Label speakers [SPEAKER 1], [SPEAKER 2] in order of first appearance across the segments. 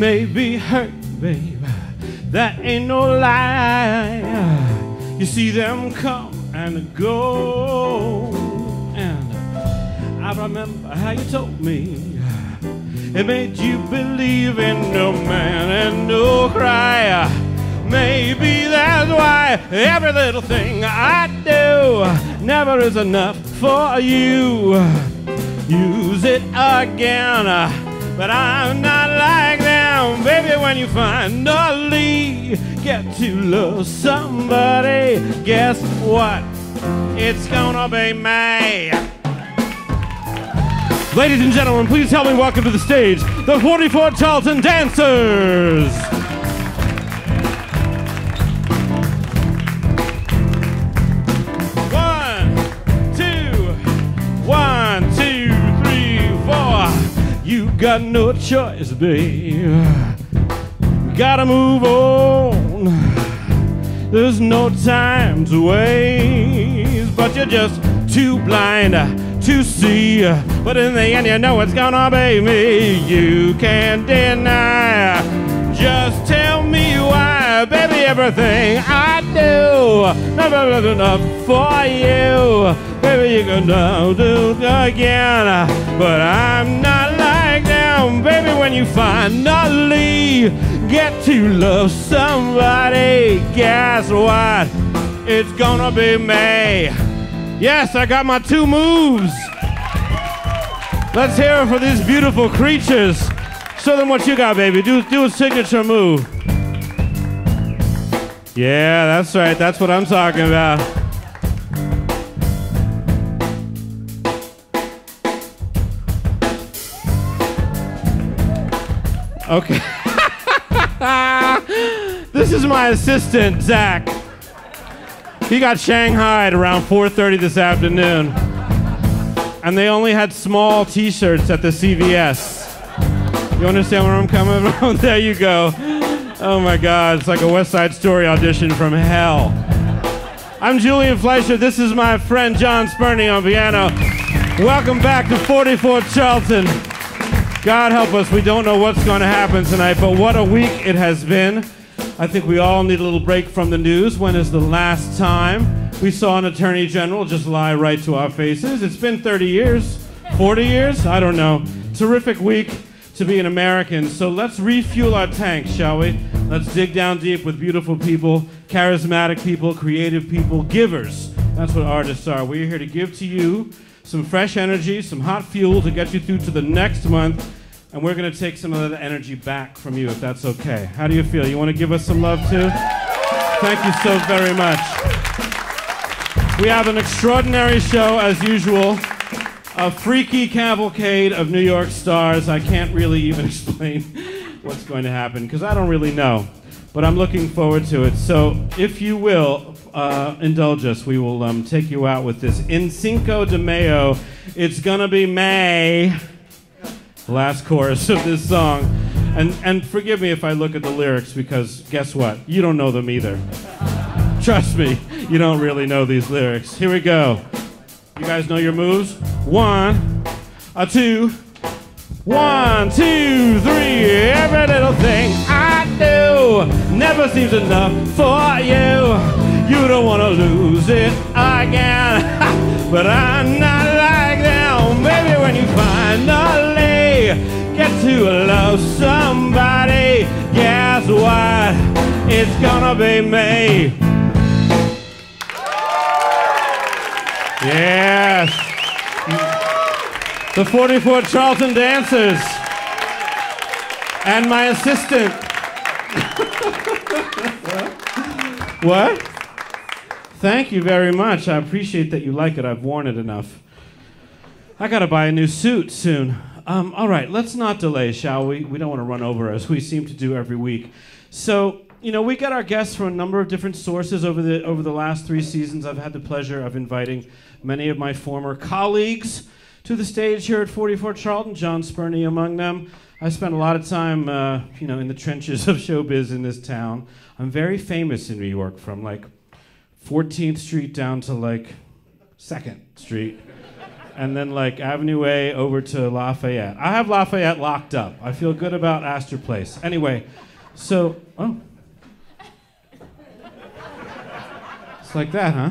[SPEAKER 1] May be hurt, babe. That ain't no lie. You see them come and go. And I remember how you told me it made you believe in no man and no cry. Maybe that's why every little thing I do never is enough for you. Use it again, but I'm not When you finally get to love somebody, guess what? It's gonna be me. Ladies and gentlemen, please help me welcome to the stage the 44 Charlton Dancers. One, two, one, two, three, four. You got no choice, babe. Gotta move on. There's no time to waste, but you're just too blind to see. But in the end, you know it's gonna be me. You can't deny. Just tell me why, baby. Everything I do never is enough for you, baby. You can do it again, but I'm not like them, baby. When you finally get to love somebody, guess what? It's gonna be me. Yes, I got my two moves. Let's hear it for these beautiful creatures. Show them what you got, baby. Do, do a signature move. Yeah, that's right. That's what I'm talking about. Okay. this is my assistant, Zach. He got shanghaied around 4:30 this afternoon, and they only had small T-shirts at the CVS. You understand where I'm coming from? there you go. Oh my God, it's like a West Side Story audition from hell. I'm Julian Fleisher. This is my friend John Spurney on piano. Welcome back to 44 Charlton. God help us, we don't know what's going to happen tonight, but what a week it has been. I think we all need a little break from the news. When is the last time we saw an attorney general just lie right to our faces? It's been 30 years, 40 years? I don't know. Terrific week to be an American. So let's refuel our tanks, shall we? Let's dig down deep with beautiful people, charismatic people, creative people, givers. That's what artists are. We're here to give to you some fresh energy, some hot fuel to get you through to the next month. And we're going to take some of that energy back from you, if that's okay. How do you feel? You want to give us some love too? Thank you so very much. We have an extraordinary show, as usual. A freaky cavalcade of New York stars. I can't really even explain what's going to happen because I don't really know. But I'm looking forward to it. So, if you will, uh, indulge us. We will um, take you out with this In Cinco de Mayo. It's gonna be May. Last chorus of this song. And, and forgive me if I look at the lyrics because guess what? You don't know them either. Trust me, you don't really know these lyrics. Here we go. You guys know your moves? One, a two, one, two, three. Every little thing I do never seems enough for you. You don't want to lose it again. but I'm not like them. Maybe when you finally get to love somebody, guess what? It's gonna be me. Yes. The 44 Charlton Dancers. And my assistant. what? Thank you very much. I appreciate that you like it. I've worn it enough. I gotta buy a new suit soon. Um, all right, let's not delay, shall we? We don't want to run over as we seem to do every week. So, you know, we get our guests from a number of different sources over the over the last three seasons. I've had the pleasure of inviting many of my former colleagues to the stage here at 44 Charlton. John Spurney among them. I spent a lot of time, uh, you know, in the trenches of showbiz in this town. I'm very famous in New York, from like 14th Street down to like Second Street and then like Avenue A over to Lafayette. I have Lafayette locked up. I feel good about Astor Place. Anyway, so oh, it's like that, huh?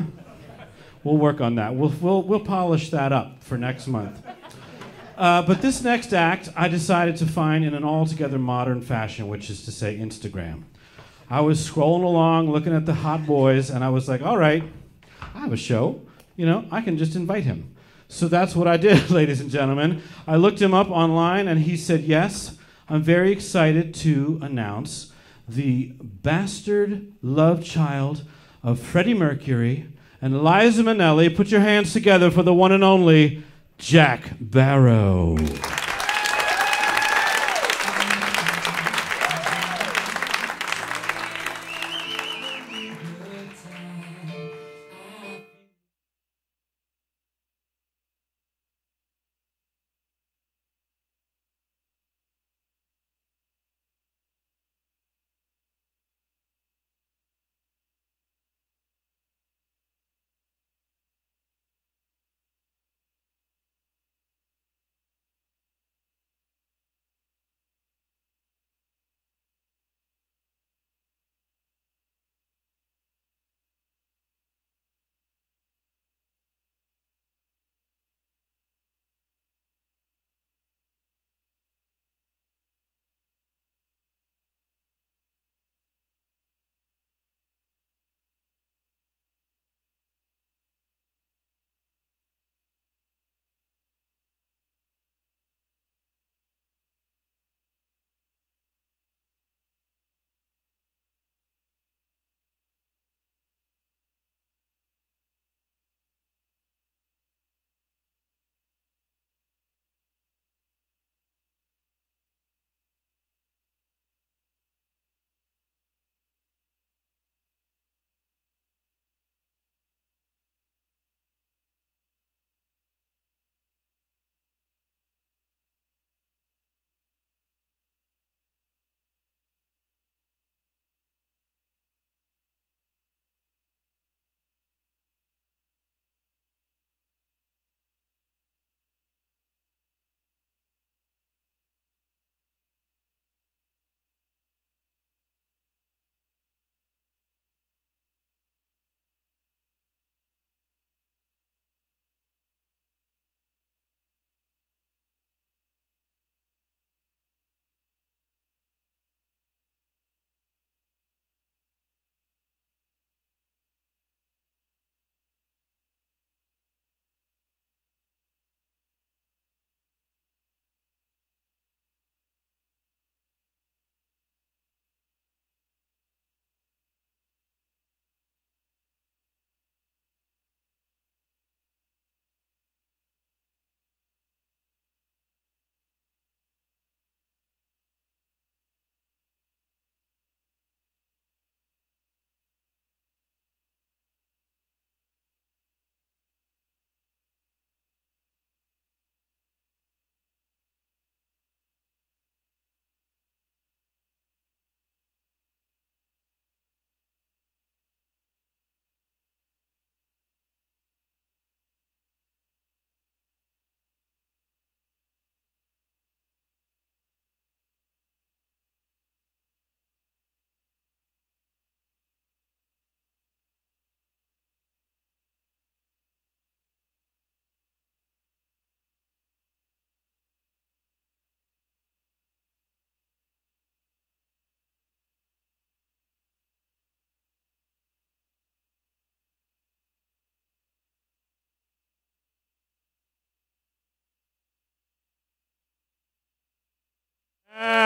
[SPEAKER 1] We'll work on that. We'll we'll we'll polish that up for next month. Uh, but this next act, I decided to find in an altogether modern fashion, which is to say, Instagram. I was scrolling along, looking at the hot boys, and I was like, all right, I have a show. You know, I can just invite him. So that's what I did, ladies and gentlemen. I looked him up online, and he said, yes, I'm very excited to announce the bastard love child of Freddie Mercury and Liza Minnelli. Put your hands together for the one and only Jack Barrow.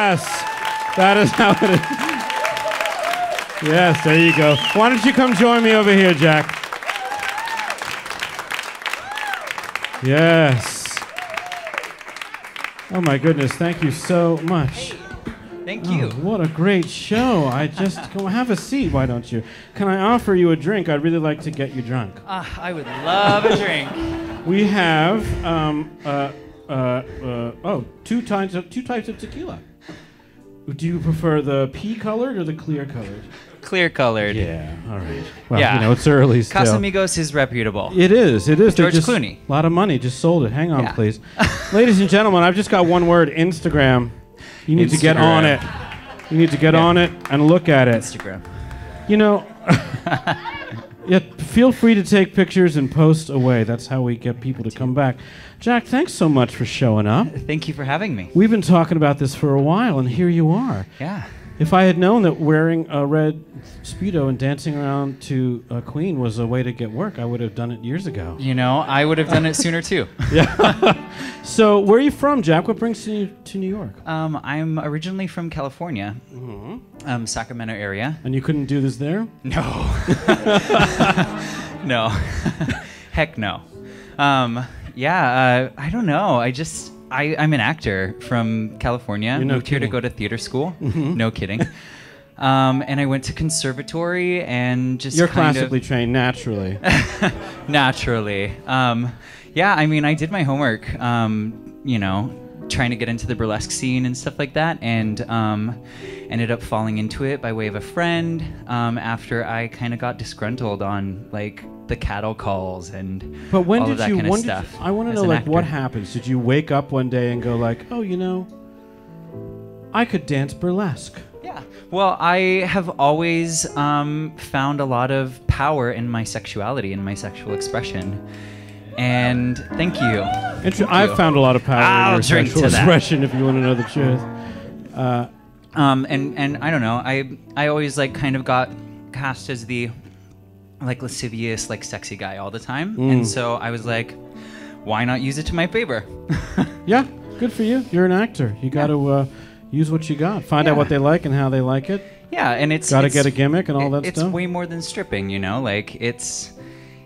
[SPEAKER 1] Yes, that is how it is. Yes, there you go. Why don't you come join me over here, Jack? Yes. Oh my goodness, thank you so much.
[SPEAKER 2] Thank
[SPEAKER 1] Oh,
[SPEAKER 2] you.
[SPEAKER 1] what a great show. I just go have a seat, why don't you? Can I offer you a drink? I'd really like to get you drunk.
[SPEAKER 2] Ah, I would love a drink.
[SPEAKER 1] We have um, uh, uh, uh, oh, two types of two types of tequila. Do you prefer the pea colored or the clear colored?
[SPEAKER 2] clear colored.
[SPEAKER 1] Yeah, all right. Well,
[SPEAKER 2] Yeah.
[SPEAKER 1] you know, it's early still.
[SPEAKER 2] Casamigos is reputable.
[SPEAKER 1] It is. It is. They
[SPEAKER 2] George
[SPEAKER 1] just-
[SPEAKER 2] Clooney.
[SPEAKER 1] A lot of money. Just sold it. Hang on,
[SPEAKER 2] Yeah.
[SPEAKER 1] please. Ladies and gentlemen, I've just got one word Instagram. You need to get on it. You need to get
[SPEAKER 2] Yeah.
[SPEAKER 1] on it and look at it.
[SPEAKER 2] Instagram.
[SPEAKER 1] You know, yeah, feel free to take pictures and post away. That's how we get people to come back. Jack, thanks so much for showing up.
[SPEAKER 2] Thank you for having me.
[SPEAKER 1] We've been talking about this for a while, and here you are.
[SPEAKER 2] Yeah.
[SPEAKER 1] If I had known that wearing a red Speedo and dancing around to a Queen was a way to get work, I would have done it years ago.
[SPEAKER 2] You know, I would have done it sooner too. Yeah.
[SPEAKER 1] so, where are you from, Jack? What brings you to New York?
[SPEAKER 2] Um, I'm originally from California,
[SPEAKER 1] Mm-hmm.
[SPEAKER 2] um, Sacramento area.
[SPEAKER 1] And you couldn't do this there?
[SPEAKER 2] No. no. Heck no. Um, yeah, uh, I don't know. I just, I, I'm an actor from California.
[SPEAKER 1] You're no
[SPEAKER 2] Moved here to go to theater school. No kidding. Um, and I went to conservatory and just
[SPEAKER 1] You're classically
[SPEAKER 2] of
[SPEAKER 1] trained naturally.
[SPEAKER 2] naturally. Um, yeah, I mean, I did my homework. Um, you know, trying to get into the burlesque scene and stuff like that, and um, ended up falling into it by way of a friend. Um, after I kind of got disgruntled on like the cattle calls and
[SPEAKER 1] But when
[SPEAKER 2] all
[SPEAKER 1] did you?
[SPEAKER 2] kind of
[SPEAKER 1] When did
[SPEAKER 2] stuff.
[SPEAKER 1] you, I want to know, like, what happens? Did you wake up one day and go, like, oh, you know, I could dance burlesque?
[SPEAKER 2] Yeah. Well, I have always um, found a lot of power in my sexuality and my sexual expression. And thank you.
[SPEAKER 1] Inter- I've found a lot of power in
[SPEAKER 2] I'll
[SPEAKER 1] your
[SPEAKER 2] drink
[SPEAKER 1] sexual
[SPEAKER 2] that.
[SPEAKER 1] expression. If you want to know the truth.
[SPEAKER 2] Um, and and I don't know. I I always like kind of got cast as the like lascivious, like sexy guy all the time,
[SPEAKER 1] Mm.
[SPEAKER 2] and so I was like, why not use it to my favor?
[SPEAKER 1] Yeah, good for you. You're an actor. You got to uh, use what you got. Find out what they like and how they like it.
[SPEAKER 2] yeah, and it's
[SPEAKER 1] Got to get a gimmick and all
[SPEAKER 2] it-
[SPEAKER 1] that
[SPEAKER 2] it's
[SPEAKER 1] stuff.
[SPEAKER 2] way more than stripping, you know. Like it's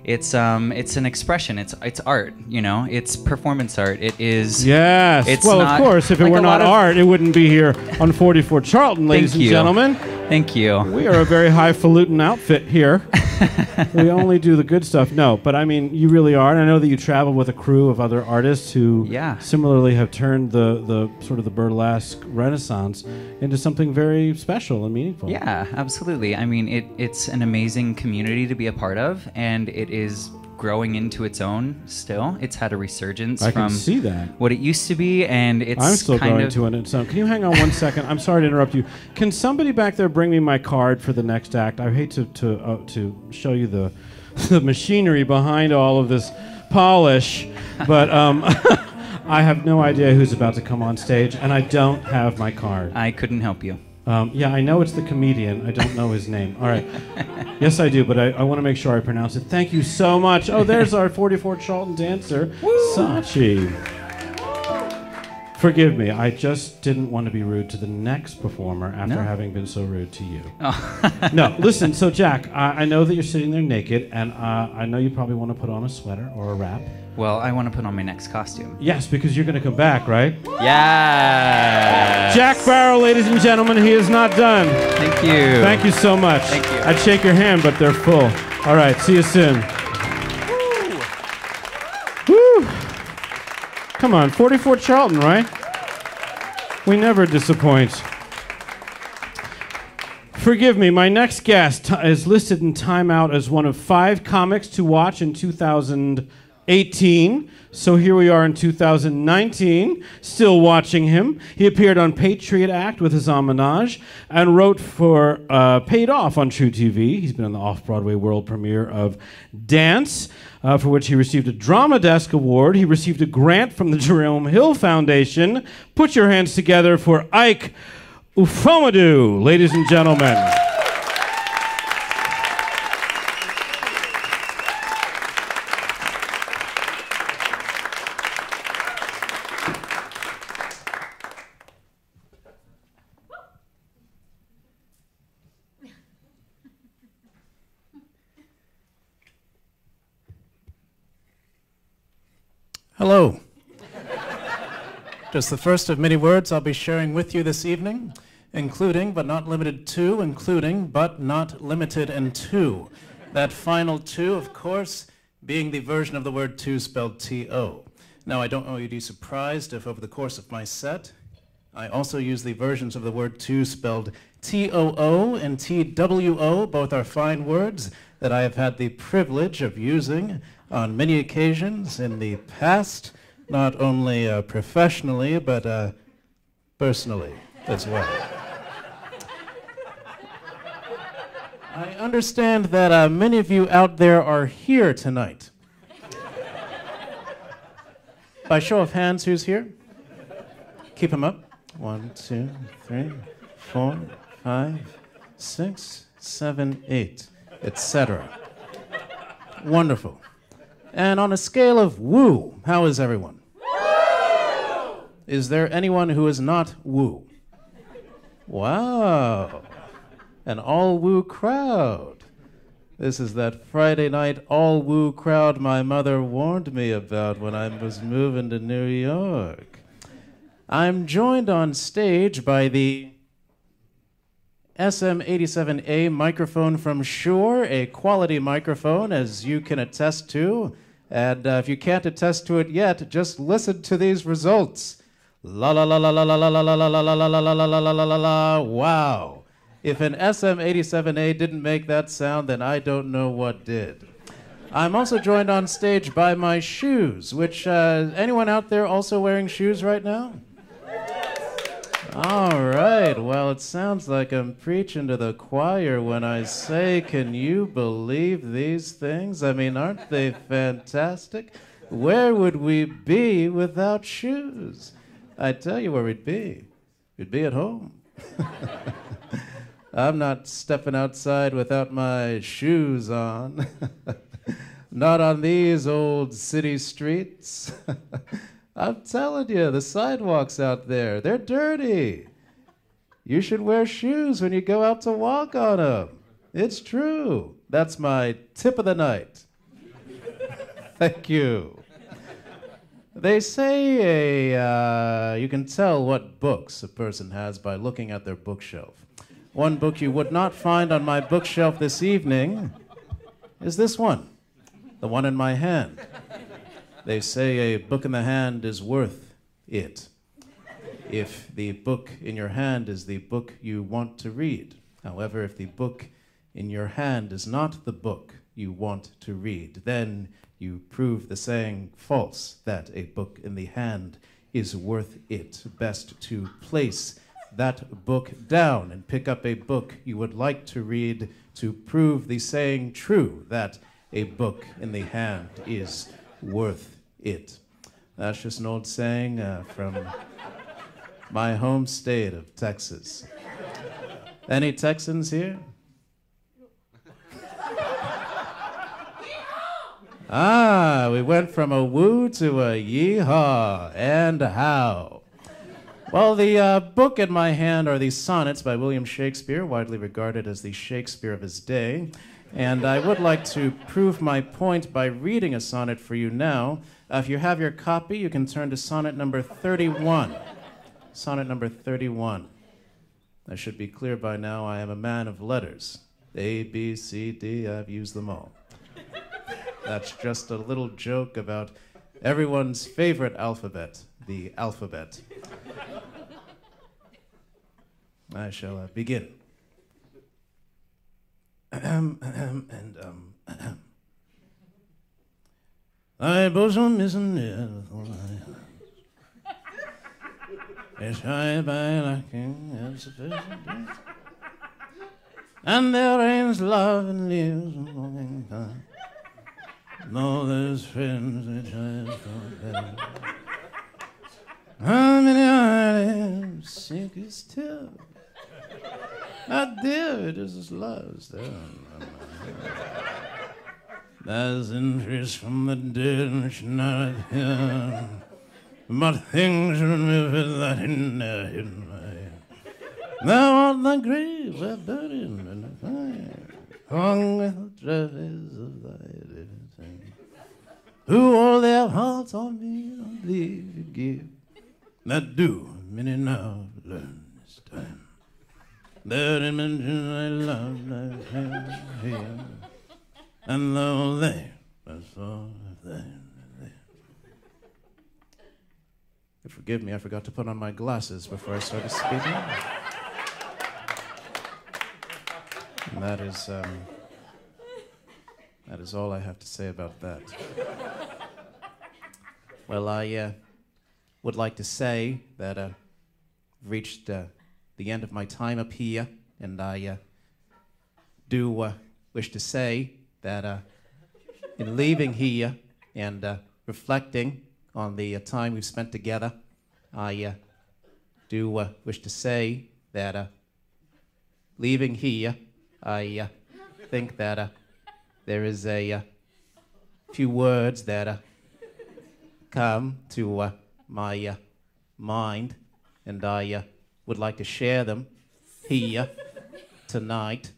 [SPEAKER 2] it's um it's an expression. It's it's art, you know. It's performance art. It is.
[SPEAKER 1] Yes.
[SPEAKER 2] It's
[SPEAKER 1] well, of course. If it
[SPEAKER 2] like
[SPEAKER 1] were not art, it wouldn't be here on 44 Charlton, ladies and gentlemen.
[SPEAKER 2] Thank you.
[SPEAKER 1] We are a very highfalutin outfit here. we only do the good stuff. No, but I mean, you really are. And I know that you travel with a crew of other artists who
[SPEAKER 2] Yeah.
[SPEAKER 1] similarly have turned the, the sort of the burlesque renaissance into something very special and meaningful.
[SPEAKER 2] Yeah, absolutely. I mean, it, it's an amazing community to be a part of, and it is growing into its own still. It's had a resurgence
[SPEAKER 1] I can
[SPEAKER 2] from
[SPEAKER 1] see that.
[SPEAKER 2] what it used to be, and it's
[SPEAKER 1] I'm still
[SPEAKER 2] kind
[SPEAKER 1] going
[SPEAKER 2] of.
[SPEAKER 1] to it. So, can you hang on one second? I'm sorry to interrupt you. Can somebody back there bring me my card for the next act? I hate to to uh, to show you the the machinery behind all of this polish, but um, I have no idea who's about to come on stage, and I don't have my card.
[SPEAKER 2] I couldn't help you.
[SPEAKER 1] Um, yeah, I know it's the comedian. I don't know his name. All right. yes, I do, but I, I want to make sure I pronounce it. Thank you so much. Oh, there's our 44 Charlton dancer, Sachi. Forgive me, I just didn't want to be rude to the next performer after
[SPEAKER 2] No.
[SPEAKER 1] having been so rude to you. no, listen, so Jack, I, I know that you're sitting there naked, and uh, I know you probably want to put on a sweater or a wrap.
[SPEAKER 2] Well, I want to put on my next costume.
[SPEAKER 1] Yes, because you're going to come back, right?
[SPEAKER 2] Yeah.
[SPEAKER 1] Jack Barrow, ladies and gentlemen, he is not done.
[SPEAKER 2] Thank you.
[SPEAKER 1] Thank you so much.
[SPEAKER 2] Thank you.
[SPEAKER 1] I'd shake your hand, but they're full. All right, see you soon. Come on, 44 Charlton, right? We never disappoint. Forgive me, my next guest is listed in Time Out as one of five comics to watch in 2018. So here we are in 2019, still watching him. He appeared on Patriot Act with Hasan Minhaj and wrote for uh, Paid Off on truTV. He's been on the off Broadway world premiere of Dance, uh, for which he received a Drama Desk Award. He received a grant from the Jerome Hill Foundation. Put your hands together for Ike Ufomadu, ladies and gentlemen.
[SPEAKER 3] Hello. Just the first of many words I'll be sharing with you this evening, including but not limited to, including but not limited and to. That final two, of course, being the version of the word to spelled T-O. Now, I don't want you to be surprised if over the course of my set, I also use the versions of the word to spelled T-O-O and T-W-O. Both are fine words that I have had the privilege of using on many occasions in the past, not only uh, professionally, but uh, personally as well. I understand that uh, many of you out there are here tonight. By show of hands, who's here? Keep them up. One, two, three, four, five, six, seven, eight, etc. Wonderful. And on a scale of woo, how is everyone? Is there anyone who is not woo? Wow. An all woo crowd. This is that Friday night all woo crowd my mother warned me about when I was moving to New York. I'm joined on stage by the SM87A microphone from Shure, a quality microphone, as you can attest to. And uh, if you can't attest to it yet, just listen to these results. La la la la la la la la la la la la la la la la la la Wow. If an SM87A didn't make that sound, then I don't know what did. I'm also joined on stage by my shoes, which, uh, anyone out there also wearing shoes right now? All right. Well, it sounds like I'm preaching to the choir when I say, can you believe these things? I mean, aren't they fantastic? Where would we be without shoes? I tell you where we'd be. We'd be at home. I'm not stepping outside without my shoes on. not on these old city streets. I'm telling you, the sidewalks out there, they're dirty. You should wear shoes when you go out to walk on them. It's true. That's my tip of the night. Thank you. They say a, uh, you can tell what books a person has by looking at their bookshelf. One book you would not find on my bookshelf this evening is this one, the one in my hand. They say a book in the hand is worth it. If the book in your hand is the book you want to read. However, if the book in your hand is not the book you want to read, then you prove the saying false that a book in the hand is worth it. Best to place that book down and pick up a book you would like to read to prove the saying true that a book in the hand is worth it. That's just an old saying uh, from my home state of Texas. Any Texans here? ah, we went from a woo to a yeehaw. And how? Well, the uh, book in my hand are the sonnets by William Shakespeare, widely regarded as the Shakespeare of his day. And I would like to prove my point by reading a sonnet for you now. Uh, if you have your copy, you can turn to sonnet number 31. Sonnet number 31. I should be clear by now, I am a man of letters. A, B, C, D, I've used them all. That's just a little joke about everyone's favorite alphabet, the alphabet. I shall uh, begin. and um, Thy bosom is near It's high by lacking and sufficient And there reigns love and leaves a longing time No, there's friends which I have forgotten How many eyelids sink his tears How dear it is lost down there's interest from the dead which not here, but things removed that in way. Thou art the grave where buried in the fire, hung with the trophies of thy living Who all their hearts on me on thee give, that do many now learn this time. Their dimension I love, I have here and lonely. That's. Forgive me, I forgot to put on my glasses before I started speaking. And that is, um, that is all I have to say about that. Well, I uh, would like to say that uh, I've reached uh, the end of my time up here, and I uh, do uh, wish to say that uh, in leaving here and uh, reflecting on the uh, time we've spent together, I uh, do uh, wish to say that leaving here, I think that there is a few words that come to my mind, and I would like to share them here tonight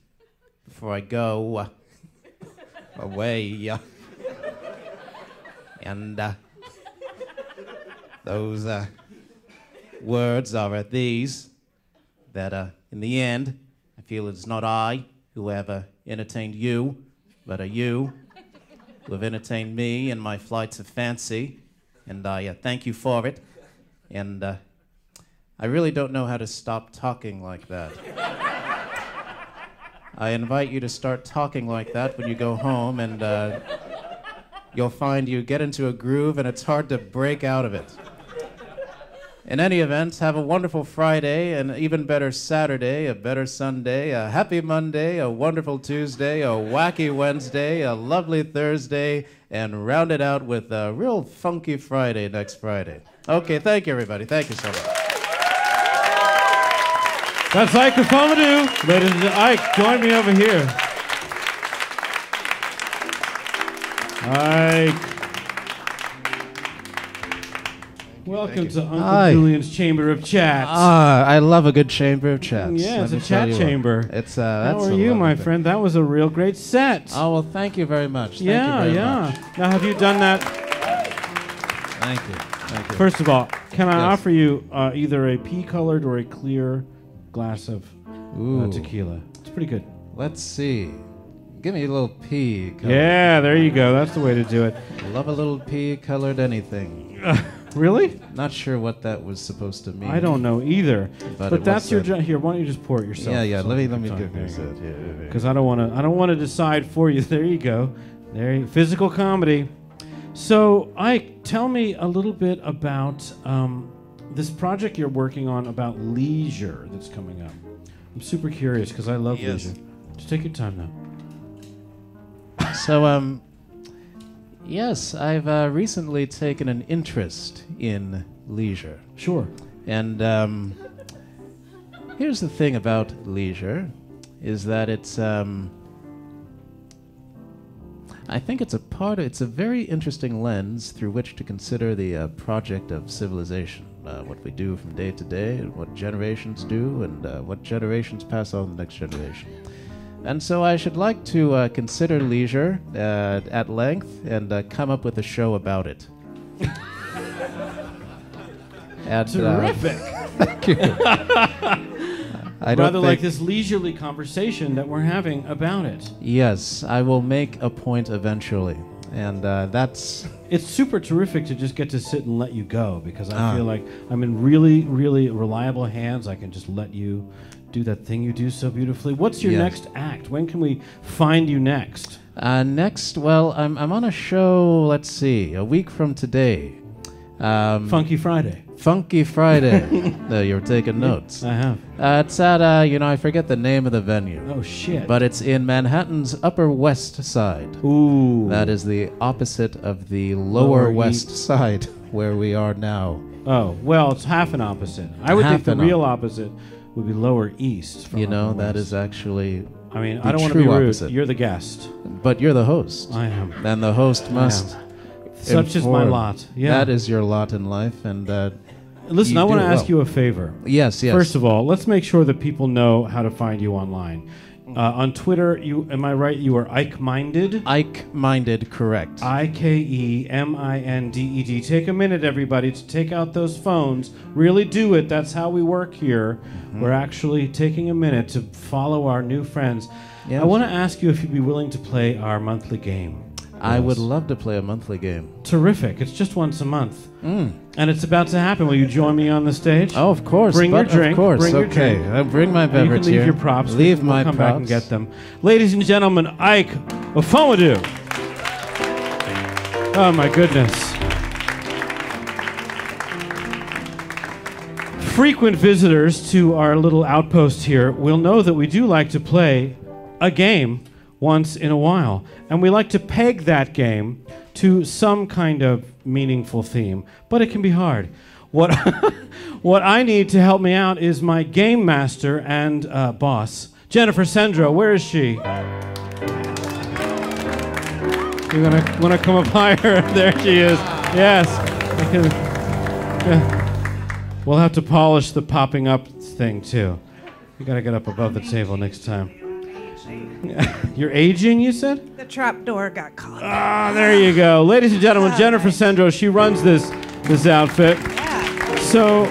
[SPEAKER 3] before I go away. And uh, those uh, words are these that uh, in the end, I feel it's not I who have uh, entertained you, but uh, you who have entertained me in my flights of fancy. And I uh, thank you for it. And I really don't know how to stop talking like that. I invite you to start talking like that when you go home, and uh, you'll find you get into a groove and it's hard to break out of it. In any event, have a wonderful Friday, an even better Saturday, a better Sunday, a happy Monday, a wonderful Tuesday, a wacky Wednesday, a lovely Thursday, and round it out with a real funky Friday next Friday. Okay, thank you, everybody. Thank you so much.
[SPEAKER 1] That's Ike Ufomadu. Ladies and Ike, join me over here. Ike. Welcome to Uncle
[SPEAKER 3] Hi.
[SPEAKER 1] Julian's Chamber of Chats.
[SPEAKER 3] Ah, I love a good chamber of chats.
[SPEAKER 1] Yeah,
[SPEAKER 3] let
[SPEAKER 1] it's a
[SPEAKER 3] tell
[SPEAKER 1] chat
[SPEAKER 3] you what.
[SPEAKER 1] chamber.
[SPEAKER 3] It's uh,
[SPEAKER 1] How
[SPEAKER 3] that's
[SPEAKER 1] are
[SPEAKER 3] a
[SPEAKER 1] you,
[SPEAKER 3] lovely
[SPEAKER 1] my
[SPEAKER 3] thing.
[SPEAKER 1] friend? That was a real great set.
[SPEAKER 3] Oh well, thank you very much. Thank
[SPEAKER 1] yeah,
[SPEAKER 3] you very
[SPEAKER 1] yeah.
[SPEAKER 3] much.
[SPEAKER 1] Now, have you done that?
[SPEAKER 3] Thank you. Thank you.
[SPEAKER 1] First of all, can I
[SPEAKER 3] Yes.
[SPEAKER 1] offer you uh, either a pea-colored or a clear glass of uh,
[SPEAKER 3] Ooh.
[SPEAKER 1] tequila? It's pretty good.
[SPEAKER 3] Let's see. Give me a little pea. color.
[SPEAKER 1] Yeah, there you go. That's the way to do it.
[SPEAKER 3] Love a little pea colored anything.
[SPEAKER 1] Really?
[SPEAKER 3] Not sure what that was supposed to mean.
[SPEAKER 1] I don't know either.
[SPEAKER 3] But it
[SPEAKER 1] that's
[SPEAKER 3] was
[SPEAKER 1] your
[SPEAKER 3] said.
[SPEAKER 1] jo- here. Why don't you just pour it yourself?
[SPEAKER 3] Yeah, yeah. Let me let me give
[SPEAKER 1] There
[SPEAKER 3] this
[SPEAKER 1] you
[SPEAKER 3] it. Yeah, yeah, yeah.
[SPEAKER 1] Because I don't want to. I don't want to decide for you. There you go. There, you, physical comedy. So, Ike, tell me a little bit about um, this project you're working on about leisure that's coming up. I'm super curious because I love
[SPEAKER 3] Yes.
[SPEAKER 1] leisure. Just take your time now.
[SPEAKER 3] So um, yes, I've uh, recently taken an interest in leisure.
[SPEAKER 1] Sure.
[SPEAKER 3] And um, here's the thing about leisure is that it's um, I think it's a part of, it's a very interesting lens through which to consider the uh, project of civilization. Uh, what we do from day to day, and what generations do, and uh, what generations pass on to the next generation. And so I should like to uh, consider leisure uh, at length and uh, come up with a show about it. and, uh,
[SPEAKER 1] Terrific.
[SPEAKER 3] Thank you. I don't
[SPEAKER 1] Rather like this leisurely conversation that we're having about it.
[SPEAKER 3] Yes, I will make a point eventually, and uh, that's
[SPEAKER 1] It's super terrific to just get to sit and let you go because I
[SPEAKER 3] Ah.
[SPEAKER 1] feel like I'm in really, really reliable hands. I can just let you do that thing you do so beautifully. What's your
[SPEAKER 3] Yes.
[SPEAKER 1] next act? When can we find you next?
[SPEAKER 3] uh, next. Well, I'm I'm on a show. Let's see, a week from today. Um,
[SPEAKER 1] Funky Friday.
[SPEAKER 3] Funky Friday. no, you're taking notes.
[SPEAKER 1] I have.
[SPEAKER 3] Uh, it's at uh, you know I forget the name of the venue,
[SPEAKER 1] Oh shit.
[SPEAKER 3] but it's in Manhattan's Upper West Side.
[SPEAKER 1] Ooh.
[SPEAKER 3] That is the opposite of the Lower,
[SPEAKER 1] Lower
[SPEAKER 3] West
[SPEAKER 1] East.
[SPEAKER 3] Side where we are now.
[SPEAKER 1] Oh well, it's half an opposite. I would think the real opposite would be lower east. From
[SPEAKER 3] You know that is actually.
[SPEAKER 1] I mean, I don't want to be rude.
[SPEAKER 3] opposite.
[SPEAKER 1] You're the guest.
[SPEAKER 3] But you're the host,
[SPEAKER 1] I am.
[SPEAKER 3] and the host must.
[SPEAKER 1] Such is my lot. Yeah.
[SPEAKER 3] That is your lot in life, and uh,
[SPEAKER 1] Listen, I want to ask
[SPEAKER 3] well.
[SPEAKER 1] you a favor.
[SPEAKER 3] yes, yes.
[SPEAKER 1] First of all, let's make sure that people know how to find you online. Uh, on Twitter, you am I right? You are Ike Minded.
[SPEAKER 3] Ike minded, correct.
[SPEAKER 1] I K E M I N D E D. Take a minute, everybody, to take out those phones. Really do it. That's how we work here.
[SPEAKER 3] Mm-hmm.
[SPEAKER 1] We're actually taking a minute to follow our new friends.
[SPEAKER 3] Yes.
[SPEAKER 1] I want to ask you if you'd be willing to play our monthly game.
[SPEAKER 3] I would love to play a monthly game.
[SPEAKER 1] Terrific. It's just once a month. And it's about to happen. Will you join me on the stage?
[SPEAKER 3] Oh, of course.
[SPEAKER 1] Bring your drink.
[SPEAKER 3] Of course.
[SPEAKER 1] Bring your
[SPEAKER 3] okay.
[SPEAKER 1] drink.
[SPEAKER 3] I'll bring my beverage
[SPEAKER 1] leave
[SPEAKER 3] here.
[SPEAKER 1] your props.
[SPEAKER 3] Leave
[SPEAKER 1] we'll
[SPEAKER 3] my
[SPEAKER 1] come
[SPEAKER 3] props.
[SPEAKER 1] back and get them. Ladies and gentlemen, Ike Ufomadu. Oh my goodness. Frequent visitors to our little outpost here will know that we do like to play a game once in a while. And we like to peg that game to some kind of meaningful theme, but it can be hard. What, what I need to help me out is my game master and uh, boss, Jennifer Sendra. Where is she? You're gonna wanna come up higher. there she is. Yes. Can- yeah. We'll have to polish the popping up thing too. You gotta get up above the table next time. You're aging, you said?
[SPEAKER 4] The trap door got caught.
[SPEAKER 1] Ah, there you go. Ladies and gentlemen, Jennifer Sendro, she runs this this outfit.
[SPEAKER 4] Yeah.
[SPEAKER 1] So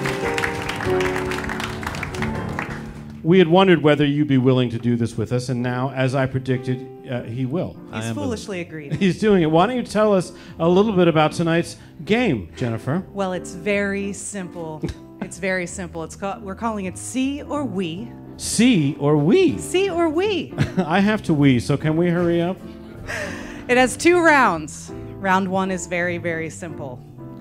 [SPEAKER 1] we had wondered whether you'd be willing to do this with us, and now, as I predicted, uh, he will.
[SPEAKER 4] He's foolishly agreed.
[SPEAKER 1] He's doing it. Why don't you tell us a little bit about tonight's game, Jennifer?
[SPEAKER 4] Well, it's very simple. It's very simple. It's called, we're calling it see or we.
[SPEAKER 1] See or we?
[SPEAKER 4] See or we.
[SPEAKER 1] I have to we, so can we hurry up?
[SPEAKER 4] It has two rounds. Round one is very, very simple.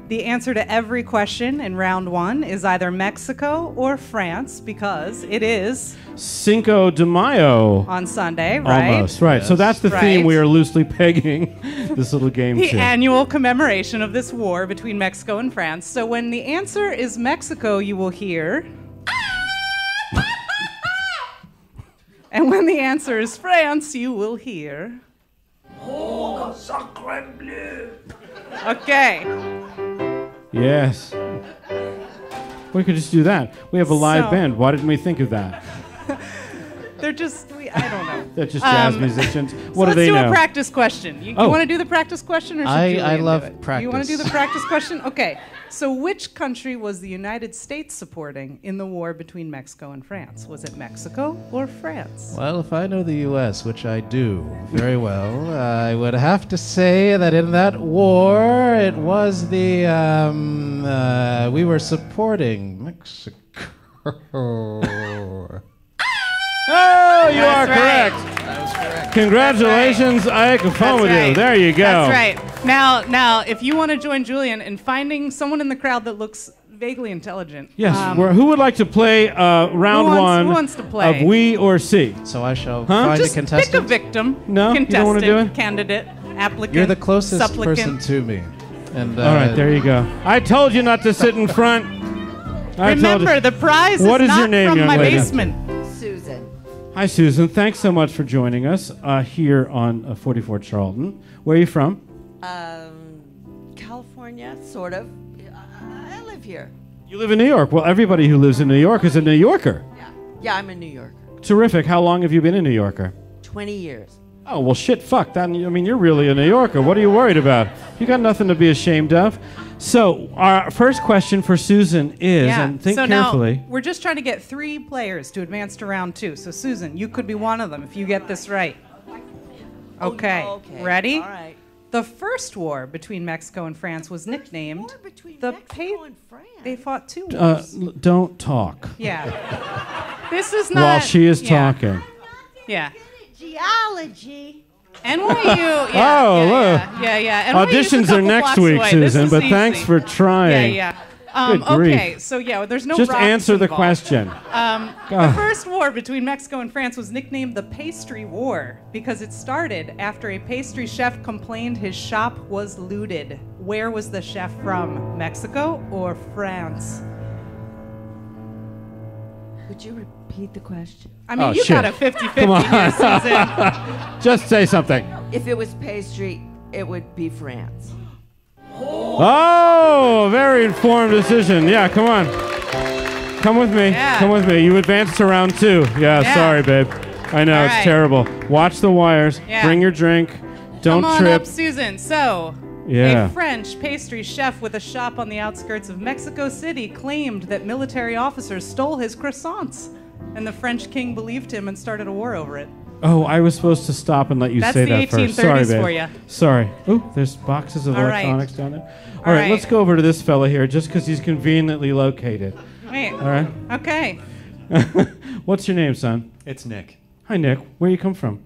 [SPEAKER 4] The answer to every question in round one is either Mexico or France because it is
[SPEAKER 1] Cinco de Mayo.
[SPEAKER 4] on Sunday, right?
[SPEAKER 1] Almost, right. So that's the theme we are loosely pegging this little game
[SPEAKER 4] The
[SPEAKER 1] to.
[SPEAKER 4] annual commemoration of this war between Mexico and France. So when the answer is Mexico, you will hear. And when the answer is France, you will hear. Okay.
[SPEAKER 1] Yes. We could just do that. We have a live
[SPEAKER 4] So-
[SPEAKER 1] band. Why didn't we think of that?
[SPEAKER 4] They're just, we, I don't know.
[SPEAKER 1] They're just jazz
[SPEAKER 4] Um,
[SPEAKER 1] musicians.
[SPEAKER 4] So
[SPEAKER 1] What do
[SPEAKER 4] let's do a practice question. You,
[SPEAKER 1] Oh.
[SPEAKER 4] you want to do the practice question, or should
[SPEAKER 3] I-
[SPEAKER 4] Julian
[SPEAKER 3] I
[SPEAKER 4] do
[SPEAKER 3] love
[SPEAKER 4] it? You want to do the practice question? Okay. So, which country was the United States supporting in the war between Mexico and France? Was it Mexico or France?
[SPEAKER 3] Well, if I know the U.S., which I do very well, I would have to say that in that war, it was the um, uh, we were supporting Mexico.
[SPEAKER 1] Oh, you are
[SPEAKER 4] right.
[SPEAKER 1] correct. Congratulations, Ike
[SPEAKER 4] That's
[SPEAKER 1] Fomadou.
[SPEAKER 4] right. You.
[SPEAKER 1] There you go.
[SPEAKER 4] That's right. Now, now, if you want to join Julian in finding someone in the crowd that looks vaguely intelligent,
[SPEAKER 1] Yes.
[SPEAKER 4] um,
[SPEAKER 1] who would like to play uh, round
[SPEAKER 4] who wants-
[SPEAKER 1] one
[SPEAKER 4] who wants to play?
[SPEAKER 1] of we or see?
[SPEAKER 3] so I shall
[SPEAKER 1] Huh?
[SPEAKER 3] find
[SPEAKER 4] just
[SPEAKER 3] a contestant.
[SPEAKER 4] pick a victim.
[SPEAKER 1] No? You
[SPEAKER 4] contestant,
[SPEAKER 1] don't wanna do it?
[SPEAKER 4] Candidate, applicant.
[SPEAKER 3] You're the closest
[SPEAKER 4] supplicant.
[SPEAKER 3] person to me. And uh,
[SPEAKER 1] All right, there you go. I told you not to sit in front. I told you-
[SPEAKER 4] Remember, the prize
[SPEAKER 1] What
[SPEAKER 4] is
[SPEAKER 1] is your
[SPEAKER 4] not
[SPEAKER 1] name,
[SPEAKER 4] from
[SPEAKER 1] young
[SPEAKER 4] my
[SPEAKER 1] lady?
[SPEAKER 4] basement.
[SPEAKER 1] Hi, Susan. Thanks so much for joining us uh, here on uh, 44 Charlton. Where are you from?
[SPEAKER 5] Um, California, sort of. I, I live here.
[SPEAKER 1] You live in New York. Well, everybody who lives in New York is a New Yorker.
[SPEAKER 5] Yeah. Yeah, I'm a New Yorker.
[SPEAKER 1] Terrific. How long have you been a New Yorker?
[SPEAKER 5] 20 years.
[SPEAKER 1] Oh, well, shit, fuck. That, I mean, you're really a New Yorker. What are you worried about? You got nothing to be ashamed of. So, our first question for Susan is,
[SPEAKER 4] Yeah.
[SPEAKER 1] and think
[SPEAKER 4] so
[SPEAKER 1] carefully.
[SPEAKER 4] now we're just trying to get three players to advance to round two. So Susan, you could be one of them if you get this right. Okay.
[SPEAKER 5] Oh, okay.
[SPEAKER 4] Ready?
[SPEAKER 5] All right.
[SPEAKER 4] The first war between Mexico and France was nicknamed
[SPEAKER 5] War between
[SPEAKER 4] the
[SPEAKER 5] Mexico
[SPEAKER 4] pa-
[SPEAKER 5] and France.
[SPEAKER 4] They fought two
[SPEAKER 1] Uh,
[SPEAKER 4] wars.
[SPEAKER 1] l- don't talk
[SPEAKER 4] yeah. this is not.
[SPEAKER 1] while she is
[SPEAKER 4] yeah,
[SPEAKER 1] talking.
[SPEAKER 4] Yeah.
[SPEAKER 5] Geology.
[SPEAKER 4] NYU. Yeah,
[SPEAKER 1] Oh,
[SPEAKER 4] yeah,
[SPEAKER 1] look.
[SPEAKER 4] yeah, yeah, yeah. NYU 's
[SPEAKER 1] Auditions are next week,
[SPEAKER 4] away.
[SPEAKER 1] Susan,
[SPEAKER 4] is
[SPEAKER 1] but thanks for trying.
[SPEAKER 4] yeah. Um,
[SPEAKER 1] Good grief.
[SPEAKER 4] okay, so yeah, there's no
[SPEAKER 1] Just
[SPEAKER 4] rocks
[SPEAKER 1] answer the
[SPEAKER 4] involved.
[SPEAKER 1] question.
[SPEAKER 4] Um, the first war between Mexico and France was nicknamed the Pastry War because it started after a pastry chef complained his shop was looted. Where was the chef from? Mexico or France?
[SPEAKER 5] Would you repeat the question?
[SPEAKER 4] I mean,
[SPEAKER 1] Oh,
[SPEAKER 4] you
[SPEAKER 1] shit.
[SPEAKER 4] got a 50
[SPEAKER 1] Come on.
[SPEAKER 4] 50 here, Susan.
[SPEAKER 1] Just say something.
[SPEAKER 5] If it was pastry, it would be France.
[SPEAKER 1] Oh, very informed decision. Yeah, come on. Come with me.
[SPEAKER 4] Yeah.
[SPEAKER 1] Come with me. You advanced to round two. Yeah,
[SPEAKER 4] Yeah.
[SPEAKER 1] sorry, babe. I know,
[SPEAKER 4] All
[SPEAKER 1] it's
[SPEAKER 4] right.
[SPEAKER 1] terrible. Watch the wires.
[SPEAKER 4] Yeah.
[SPEAKER 1] Bring your drink. Don't
[SPEAKER 4] Come on
[SPEAKER 1] trip.
[SPEAKER 4] up, Susan. So,
[SPEAKER 1] Yeah.
[SPEAKER 4] a French pastry chef with a shop on the outskirts of Mexico City claimed that military officers stole his croissants, and the French king believed him and started a war over it.
[SPEAKER 1] Oh, I was supposed to stop and let you
[SPEAKER 4] That's
[SPEAKER 1] say
[SPEAKER 4] the
[SPEAKER 1] that first. Sorry, babe.
[SPEAKER 4] for ya.
[SPEAKER 1] Sorry. Ooh, there's boxes of
[SPEAKER 4] All right.
[SPEAKER 1] electronics down there. All
[SPEAKER 4] All
[SPEAKER 1] right,
[SPEAKER 4] right.
[SPEAKER 1] let's go over to this fella here, just because he's conveniently located.
[SPEAKER 4] Wait.
[SPEAKER 1] All right.
[SPEAKER 4] Okay.
[SPEAKER 1] What's your name, son?
[SPEAKER 6] It's Nick.
[SPEAKER 1] Hi, Nick. Where you come from?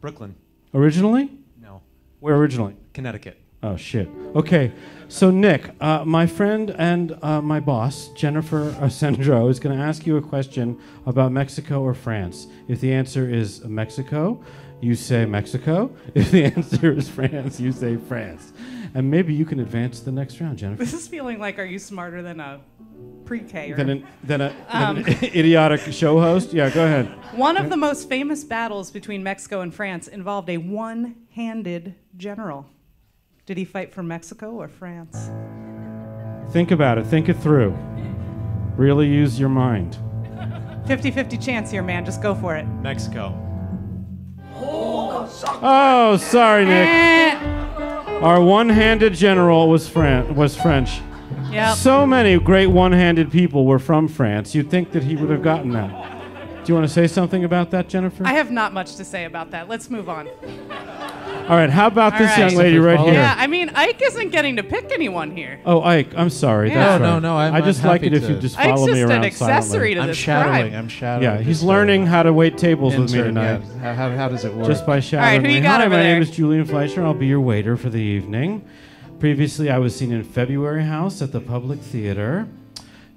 [SPEAKER 6] Brooklyn.
[SPEAKER 1] Originally?
[SPEAKER 6] No.
[SPEAKER 1] Where originally?
[SPEAKER 6] Connecticut.
[SPEAKER 1] Oh shit. Okay, so Nick, uh, my friend and uh, my boss Jennifer Ascendro is going to ask you a question about Mexico or France. If the answer is Mexico, you say Mexico. If the answer is France, you say France. And maybe you can advance to the next round, Jennifer.
[SPEAKER 4] This is feeling like, are you smarter than a pre-K? Or
[SPEAKER 1] Than an, than a,
[SPEAKER 4] Um.
[SPEAKER 1] than an idiotic show host? Yeah, go ahead.
[SPEAKER 4] One of the most famous battles between Mexico and France involved a one-handed general. Did he fight for Mexico or France?
[SPEAKER 1] Think about it. Think it through. Really use your mind.
[SPEAKER 4] 50-50 chance here, man. Just go for it.
[SPEAKER 6] Mexico.
[SPEAKER 1] Oh, sorry, Nick.
[SPEAKER 4] Eh.
[SPEAKER 1] Our one-handed general was Fran- was French.
[SPEAKER 4] Yep.
[SPEAKER 1] So many great one-handed people were from France. You'd think that he would have gotten that. Do you want to say something about that, Jennifer?
[SPEAKER 4] I have not much to say about that. Let's move on.
[SPEAKER 1] All right. How about
[SPEAKER 4] All
[SPEAKER 1] this
[SPEAKER 4] right.
[SPEAKER 1] young lady right here?
[SPEAKER 4] Yeah, I mean, Ike isn't getting to pick anyone here.
[SPEAKER 1] Oh, Ike. I'm sorry.
[SPEAKER 4] Yeah.
[SPEAKER 1] That's
[SPEAKER 3] No, no,
[SPEAKER 1] right.
[SPEAKER 3] no, I'm-
[SPEAKER 1] I just
[SPEAKER 3] I'm
[SPEAKER 1] like it if you
[SPEAKER 3] to-
[SPEAKER 1] just
[SPEAKER 4] Ike's
[SPEAKER 1] follow me
[SPEAKER 4] just
[SPEAKER 1] around
[SPEAKER 4] an accessory
[SPEAKER 1] silently.
[SPEAKER 4] to
[SPEAKER 3] I'm
[SPEAKER 4] this
[SPEAKER 3] shadowing.
[SPEAKER 4] crime.
[SPEAKER 3] I'm shadowing.
[SPEAKER 1] Yeah, he's
[SPEAKER 3] Just,
[SPEAKER 1] learning how to wait tables with me tonight.
[SPEAKER 3] yeah. How, how, how does it work?
[SPEAKER 1] Just by shouting.
[SPEAKER 4] who you got
[SPEAKER 1] Hi,
[SPEAKER 4] over
[SPEAKER 1] my
[SPEAKER 4] there?
[SPEAKER 1] name is Julian Fleisher. I'll be your waiter for the evening. Previously, I was seen in February House at the Public Theater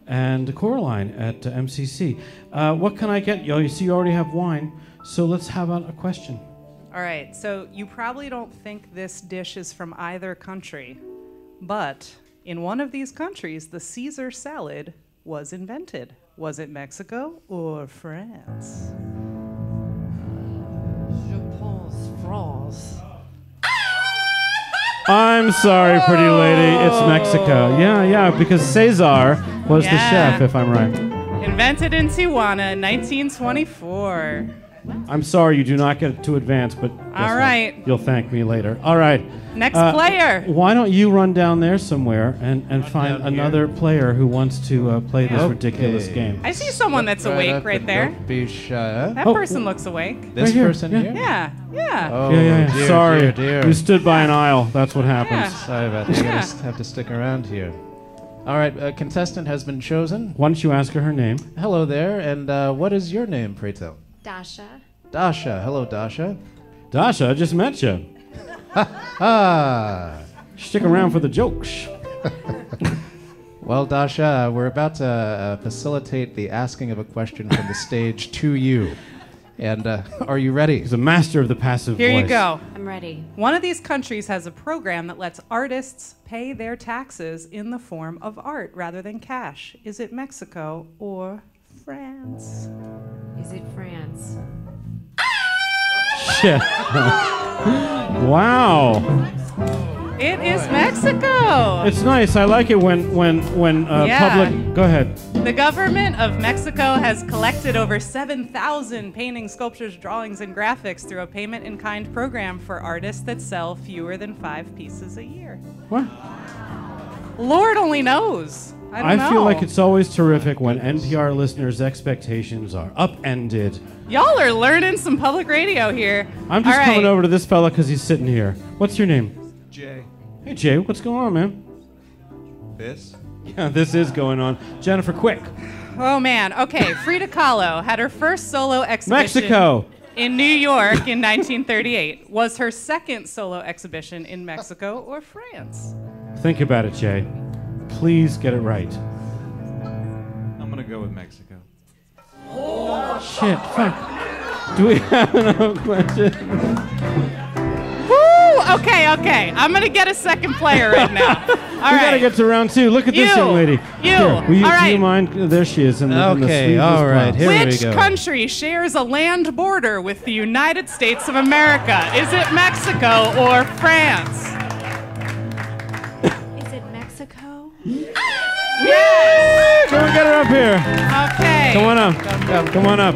[SPEAKER 1] and Coraline at uh, MCC. Uh, what can I get? you? You see, you already have wine, so let's have a, a question.
[SPEAKER 4] All right, so you probably don't think this dish is from either country, but in one of these countries, the Caesar salad was invented. Was it Mexico or France?
[SPEAKER 5] Je pense France.
[SPEAKER 1] I'm sorry, pretty lady. It's Mexico. Yeah, yeah, because Cesar was the chef, if I'm right.
[SPEAKER 4] Invented in Tijuana, 1924.
[SPEAKER 1] I'm sorry you do not get to advance, but
[SPEAKER 4] all right, what?
[SPEAKER 1] you'll thank me later. All right.
[SPEAKER 4] Next
[SPEAKER 1] Uh,
[SPEAKER 4] player.
[SPEAKER 1] Why don't you run down there somewhere and, and find
[SPEAKER 3] down here.
[SPEAKER 1] another player who wants to uh, play this
[SPEAKER 3] Okay.
[SPEAKER 1] ridiculous game?
[SPEAKER 4] I see someone that's awake right there.
[SPEAKER 3] Don't be shy.
[SPEAKER 4] That
[SPEAKER 1] Oh.
[SPEAKER 4] person looks awake.
[SPEAKER 3] This
[SPEAKER 1] Right here,
[SPEAKER 3] person
[SPEAKER 1] yeah.
[SPEAKER 3] here?
[SPEAKER 4] Yeah, yeah.
[SPEAKER 3] Oh,
[SPEAKER 1] yeah, yeah, yeah.
[SPEAKER 3] dear,
[SPEAKER 1] Sorry.
[SPEAKER 3] dear, dear.
[SPEAKER 1] You stood by an aisle. That's what happens.
[SPEAKER 4] Yeah.
[SPEAKER 3] Sorry about that. You
[SPEAKER 4] Yeah.
[SPEAKER 3] gotta have to stick around here. All right, a contestant has been chosen.
[SPEAKER 1] Why don't you ask her her name?
[SPEAKER 3] Hello there, and uh, what is your name, pray tell?
[SPEAKER 7] Dasha.
[SPEAKER 3] Dasha. Hello, Dasha.
[SPEAKER 1] Dasha, I just met you.
[SPEAKER 3] Ah.
[SPEAKER 1] Stick around for the jokes.
[SPEAKER 3] Well, Dasha, we're about to uh, facilitate the asking of a question from the stage to you. And uh, are you ready?
[SPEAKER 1] He's a master of the passive
[SPEAKER 4] Here
[SPEAKER 1] voice.
[SPEAKER 4] you go.
[SPEAKER 7] I'm ready.
[SPEAKER 4] One of these countries has a program that lets artists pay their taxes in the form of art rather than cash. Is it Mexico or France?
[SPEAKER 7] Is it France?
[SPEAKER 1] Shit. wow.
[SPEAKER 4] It is Mexico.
[SPEAKER 1] It's nice. I like it when when when uh,
[SPEAKER 4] Yeah.
[SPEAKER 1] public. Go ahead.
[SPEAKER 4] The government of Mexico has collected over 7,000 paintings, sculptures, drawings, and graphics through a payment in kind program for artists that sell fewer than five pieces a year.
[SPEAKER 1] What?
[SPEAKER 4] Lord only knows. I don't know.
[SPEAKER 1] feel like it's always terrific when NPR listeners' expectations are upended.
[SPEAKER 4] Y'all are learning some public radio here.
[SPEAKER 1] I'm just
[SPEAKER 4] All
[SPEAKER 1] coming
[SPEAKER 4] right.
[SPEAKER 1] over to this fella because he's sitting here. What's your name?
[SPEAKER 6] Jay.
[SPEAKER 1] Hey Jay, what's going on, man?
[SPEAKER 6] This?
[SPEAKER 1] Yeah, this is going on. Jennifer, quick.
[SPEAKER 4] Oh man. Okay, Frida Kahlo had her first solo exhibition
[SPEAKER 1] Mexico.
[SPEAKER 4] in New York in 1938. Was her second solo exhibition in Mexico or France?
[SPEAKER 1] Think about it, Jay. Please get it right.
[SPEAKER 6] I'm gonna go with Mexico.
[SPEAKER 1] Oh, shit, fuck. Do we have enough questions?
[SPEAKER 4] Woo! Okay, okay. I'm gonna get a second player right now. All
[SPEAKER 1] we
[SPEAKER 4] right.
[SPEAKER 1] gotta get to round two. Look at this
[SPEAKER 4] You.
[SPEAKER 1] young lady.
[SPEAKER 4] You.
[SPEAKER 1] Here, will you,
[SPEAKER 4] All
[SPEAKER 1] Do you mind? There she is. In the, in the
[SPEAKER 3] Okay, all right,
[SPEAKER 1] blouse.
[SPEAKER 3] here we
[SPEAKER 4] Which
[SPEAKER 3] go.
[SPEAKER 4] country shares a land border with the United States of America? Is it Mexico or France?
[SPEAKER 7] Is it Mexico?
[SPEAKER 4] Yes!
[SPEAKER 1] Come on, get her up here.
[SPEAKER 4] Okay.
[SPEAKER 1] Come on up. Come on up.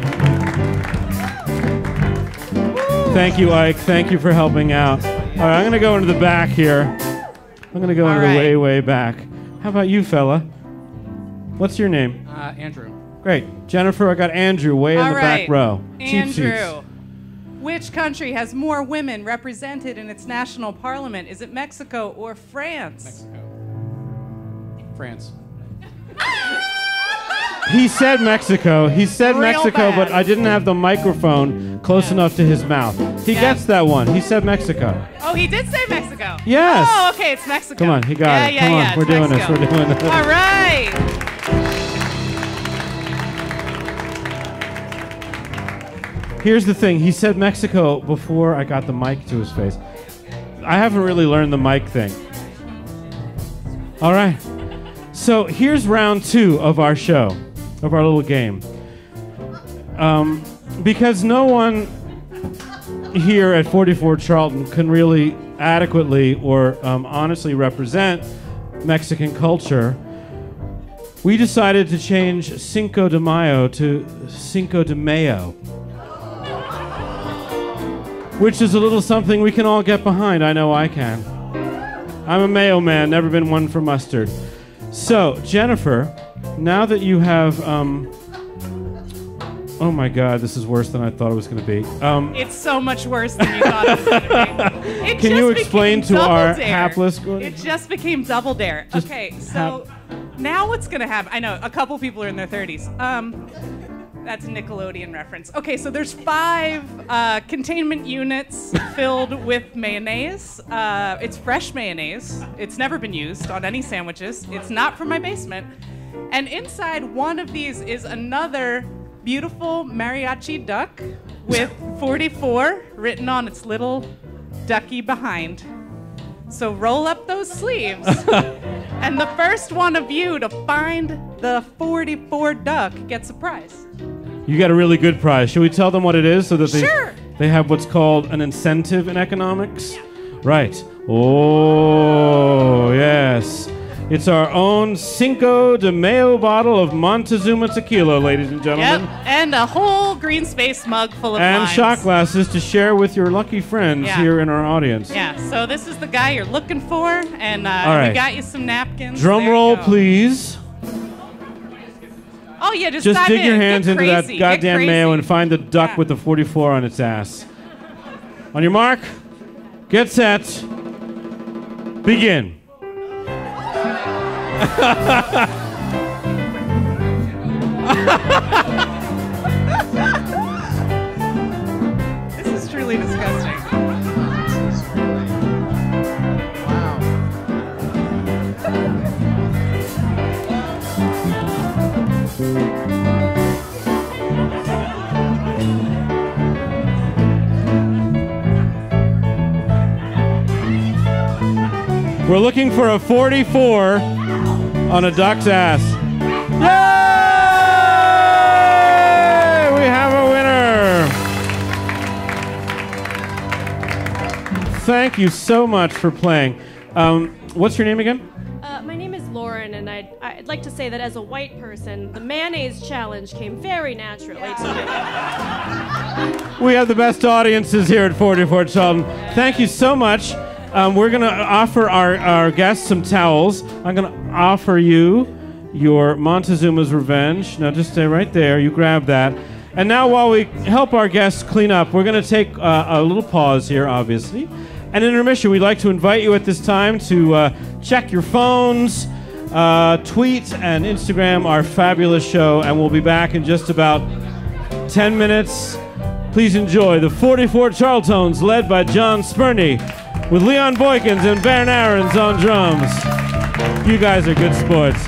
[SPEAKER 1] Thank you, Ike. Thank you for helping out. All right, I'm gonna go into the back here. I'm gonna go
[SPEAKER 4] All
[SPEAKER 1] into the
[SPEAKER 4] right.
[SPEAKER 1] way, way back. How about you, fella? What's your name?
[SPEAKER 8] Uh, Andrew.
[SPEAKER 1] Great, Jennifer. I got Andrew way in
[SPEAKER 4] All
[SPEAKER 1] the
[SPEAKER 4] right.
[SPEAKER 1] back row. Cheap seats.
[SPEAKER 4] Andrew. Which country has more women represented in its national parliament? Is it Mexico or France?
[SPEAKER 3] Mexico. France.
[SPEAKER 1] He said Mexico. He said
[SPEAKER 4] Real
[SPEAKER 1] Mexico,
[SPEAKER 4] bad.
[SPEAKER 1] but I didn't have the microphone close enough to his mouth. He
[SPEAKER 4] Yeah.
[SPEAKER 1] gets that one. He said Mexico.
[SPEAKER 4] Oh, he did say Mexico.
[SPEAKER 1] Yes.
[SPEAKER 4] Oh, okay, it's Mexico.
[SPEAKER 1] Come on, he got
[SPEAKER 4] yeah,
[SPEAKER 1] it.
[SPEAKER 4] Yeah,
[SPEAKER 1] Come on,
[SPEAKER 4] yeah,
[SPEAKER 1] we're
[SPEAKER 4] it's
[SPEAKER 1] doing this, we're doing this.
[SPEAKER 4] All right.
[SPEAKER 1] Here's the thing. He said Mexico before I got the mic to his face. I haven't really learned the mic thing. All right. So here's round two of our show, of our little game. Um, because no one here at 44 Charlton can really adequately or um, honestly represent Mexican culture, we decided to change Cinco de Mayo to Cinco de Mayo which is a little something we can all get behind. I know I can. I'm a mayo man, never been one for mustard. So, Jennifer, now that you have, um, oh my God, this is worse than I thought it was going to be. Um,
[SPEAKER 4] It's so much worse than you thought it was going to be. It
[SPEAKER 1] Can you explain to our
[SPEAKER 4] Dare.
[SPEAKER 1] hapless-
[SPEAKER 4] It just became double dare.
[SPEAKER 1] Just
[SPEAKER 4] okay, so now what's going to happen? I know a couple people are in their 30s. Um, that's a Nickelodeon reference. Okay, so there's five uh, containment units filled with mayonnaise. Uh, it's fresh mayonnaise. It's never been used on any sandwiches. It's not from my basement. And inside one of these is another beautiful mariachi duck with 44 written on its little ducky behind. So roll up those sleeves. and the first one of you to find the 44 duck gets a prize.
[SPEAKER 1] you got a really good prize. Should we tell them what it is so that they,
[SPEAKER 4] Sure.
[SPEAKER 1] they have what's called an incentive in economics? Right. Oh, yes. It's our own Cinco de Mayo bottle of Montezuma tequila, ladies and gentlemen. Yep.
[SPEAKER 4] And a whole Greene Space mug full of
[SPEAKER 1] and
[SPEAKER 4] lines.
[SPEAKER 1] shot glasses to share with your lucky friends
[SPEAKER 4] Yeah.
[SPEAKER 1] here in our audience.
[SPEAKER 4] Yeah, so this is the guy you're looking for, and uh,
[SPEAKER 1] right.
[SPEAKER 4] we got you some napkins.
[SPEAKER 1] Drum
[SPEAKER 4] There
[SPEAKER 1] roll, please.
[SPEAKER 4] Oh yeah, just,
[SPEAKER 1] Just dig
[SPEAKER 4] in.
[SPEAKER 1] your hands into that goddamn mayo and find the duck
[SPEAKER 4] Yeah.
[SPEAKER 1] with the 44 on its ass. On your mark, get set, begin.
[SPEAKER 4] This is truly disgusting.
[SPEAKER 1] We're looking for a 44 on a duck's ass. Yay! We have a winner. Thank you so much for playing. Um, what's your name again?
[SPEAKER 8] Uh, my name is Lauren, and I'd, I'd like to say that as a white person, the mayonnaise challenge came very naturally to me.
[SPEAKER 1] We have the best audiences here at 44 Charlton. Thank you so much. Um, we're going to offer our, our guests some towels. I'm going to offer you your Montezuma's Revenge. Now, just stay right there. You grab that. And now, while we help our guests clean up, we're going to take uh, a little pause here, obviously. And in intermission, we'd like to invite you at this time to uh, check your phones, uh, tweet, and Instagram our fabulous show. And we'll be back in just about 10 minutes. Please enjoy the 44 Charltones led by John Spurney with Leon Boykins and Baron Aarons on drums. You guys are good sports.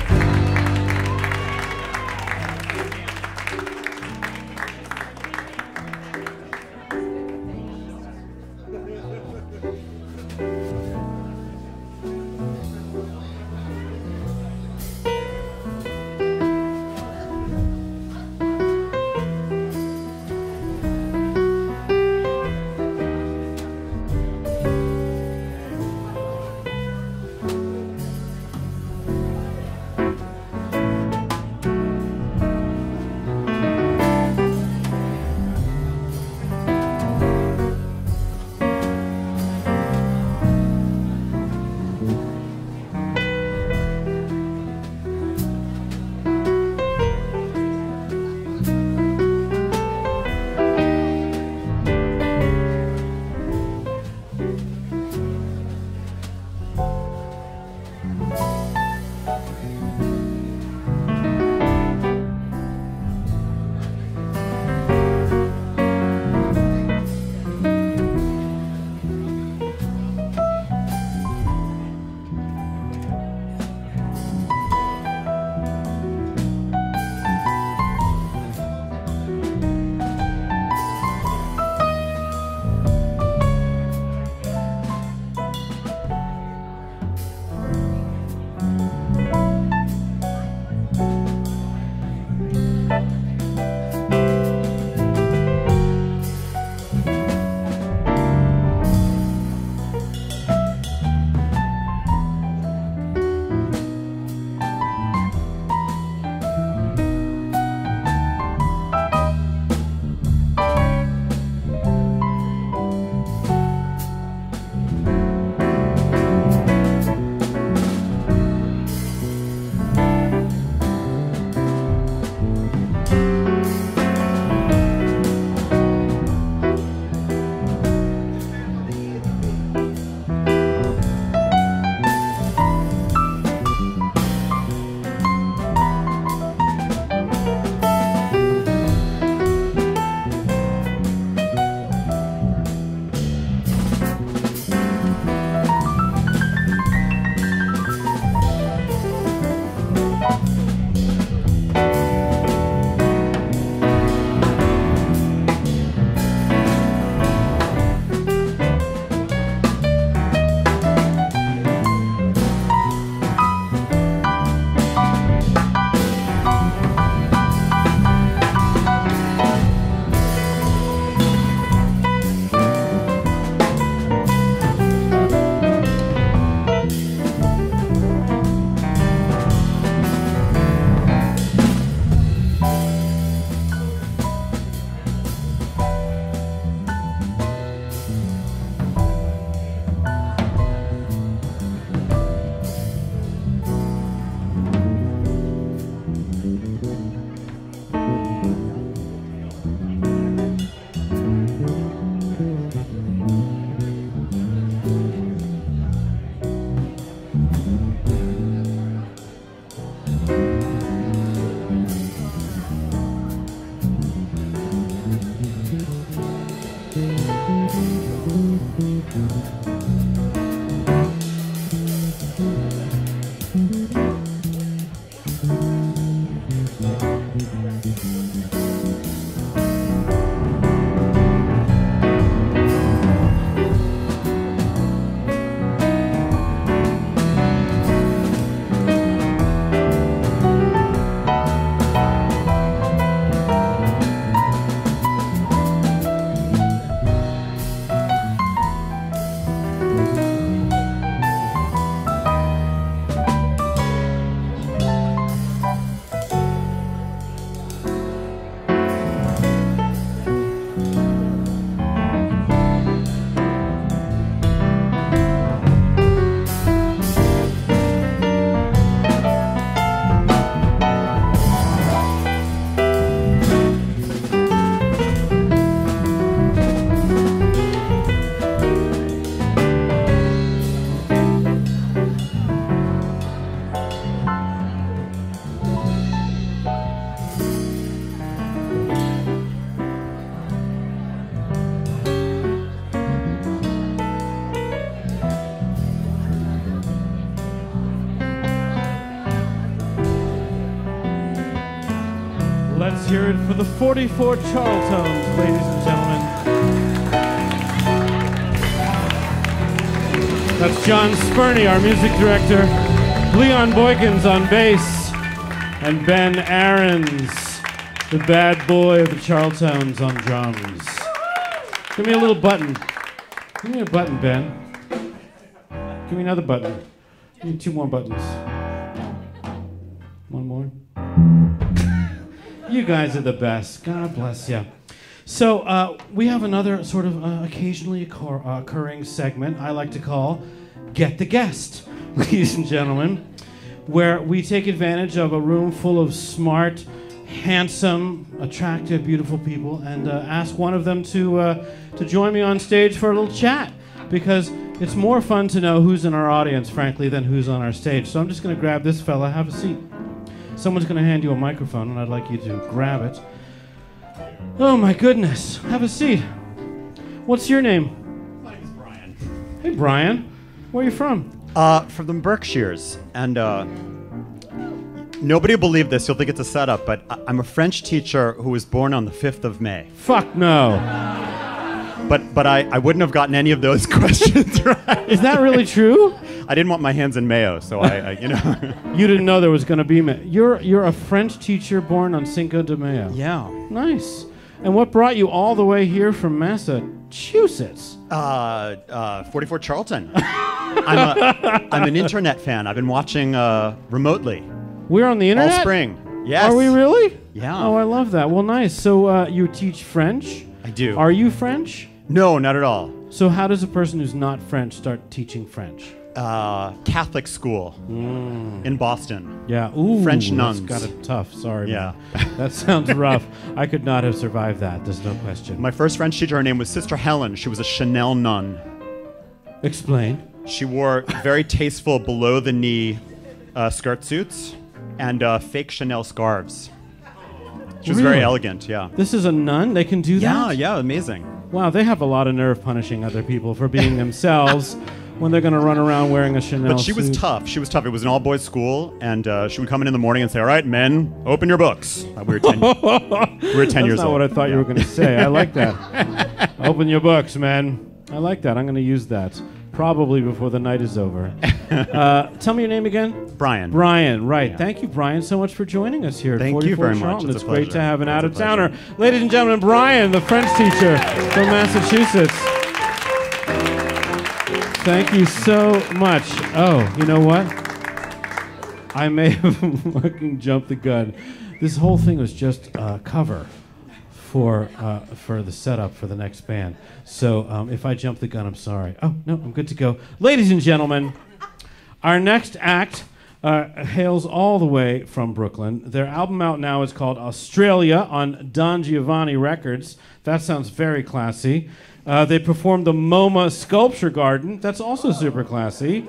[SPEAKER 1] 44 Charltons, ladies and gentlemen. That's John Spurney, our music director. Leon Boykins on bass. And Ben Aarons, the bad boy of the Charltons on drums. Give me a little button. Give me a button, Ben. Give me another button. Give me two more buttons. Guys are the best. God bless you. So, uh, we have another sort of uh, occasionally occur- uh, occurring segment I like to call Get the Guest, ladies and gentlemen, where we take advantage of a room full of smart, handsome, attractive, beautiful people and uh, ask one of them to, uh, to join me on stage for a little chat because it's more fun to know who's in our audience, frankly, than who's on our stage. So, I'm just going to grab this fella, have a seat. Someone's going to hand you a microphone, and I'd like you to grab it. Oh my goodness. Have a seat. What's your name?
[SPEAKER 9] My name's Brian.
[SPEAKER 1] Hey, Brian. Where are you from?
[SPEAKER 9] Uh, from the Berkshires. And uh, nobody will believe this. You'll think it's a setup, but I- I'm a French teacher who was born on the 5th of May.
[SPEAKER 1] Fuck no.
[SPEAKER 9] But but I, I wouldn't have gotten any of those questions right.
[SPEAKER 1] Is that really true?
[SPEAKER 9] I didn't want my hands in mayo, so I, I you know.
[SPEAKER 1] You didn't know there was going to be. Ma- you're you're a French teacher born on Cinco de Mayo.
[SPEAKER 9] yeah.
[SPEAKER 1] Nice. And what brought you all the way here from Massachusetts?
[SPEAKER 9] Uh, uh, 44 Charlton. I'm, a, I'm an internet fan. I've been watching uh, remotely
[SPEAKER 1] We're on the internet.
[SPEAKER 9] all spring. Yes.
[SPEAKER 1] Are we really?
[SPEAKER 9] Yeah.
[SPEAKER 1] Oh, I love that. Well, nice. So uh, you teach French.
[SPEAKER 9] I do.
[SPEAKER 1] Are you French?
[SPEAKER 9] No, not at all.
[SPEAKER 1] So how does a person who's not French start teaching French?
[SPEAKER 9] Uh, Catholic school in Boston.
[SPEAKER 1] Yeah. Ooh,
[SPEAKER 9] French nuns.
[SPEAKER 1] got it tough. Sorry.
[SPEAKER 9] Yeah.
[SPEAKER 1] man. that sounds rough. I could not have survived that. There's no question.
[SPEAKER 9] My first French teacher, her name was Sister Helen. She was a Chanel nun.
[SPEAKER 1] Explain.
[SPEAKER 9] She wore very tasteful below the knee uh, skirt suits and uh, fake Chanel scarves. She was very
[SPEAKER 1] Really?
[SPEAKER 9] elegant, yeah.
[SPEAKER 1] This is a nun. They can do
[SPEAKER 9] Yeah,
[SPEAKER 1] that.
[SPEAKER 9] yeah, yeah, amazing.
[SPEAKER 1] Wow, they have a lot of nerve punishing other people for being themselves when they're going to run around wearing a Chanel.
[SPEAKER 9] But she was
[SPEAKER 1] suit.
[SPEAKER 9] tough. She was tough. It was an all boys school, and uh, she would come in in the morning and say, All right, men, open your books. Uh, we were 10, we were 10
[SPEAKER 1] That's
[SPEAKER 9] years
[SPEAKER 1] not
[SPEAKER 9] old.
[SPEAKER 1] what I thought you were going to say. I like that. Open your books, man. I like that. I'm going to use that probably before the night is over. uh, tell me your name again.
[SPEAKER 9] Brian.
[SPEAKER 1] Brian, right.
[SPEAKER 9] Yeah.
[SPEAKER 1] Thank you, Brian, so much for joining us here
[SPEAKER 9] Thank you
[SPEAKER 1] 44
[SPEAKER 9] very much. It's
[SPEAKER 1] It's, great to have an out of towner. Ladies and gentlemen, Brian, the French teacher from Massachusetts. Thank you so much. Oh, you know what? I may have fucking jumped the gun. This whole thing was just a cover for uh, for the setup for the next band. So um, if I jump the gun, I'm sorry. Oh no, I'm good to go. Ladies and gentlemen, our next act uh, hails all the way from Brooklyn. Their album out now is called Australia on Don Giovanni Records. That sounds very classy. Uh, they performed the MoMA Sculpture Garden. That's also super classy.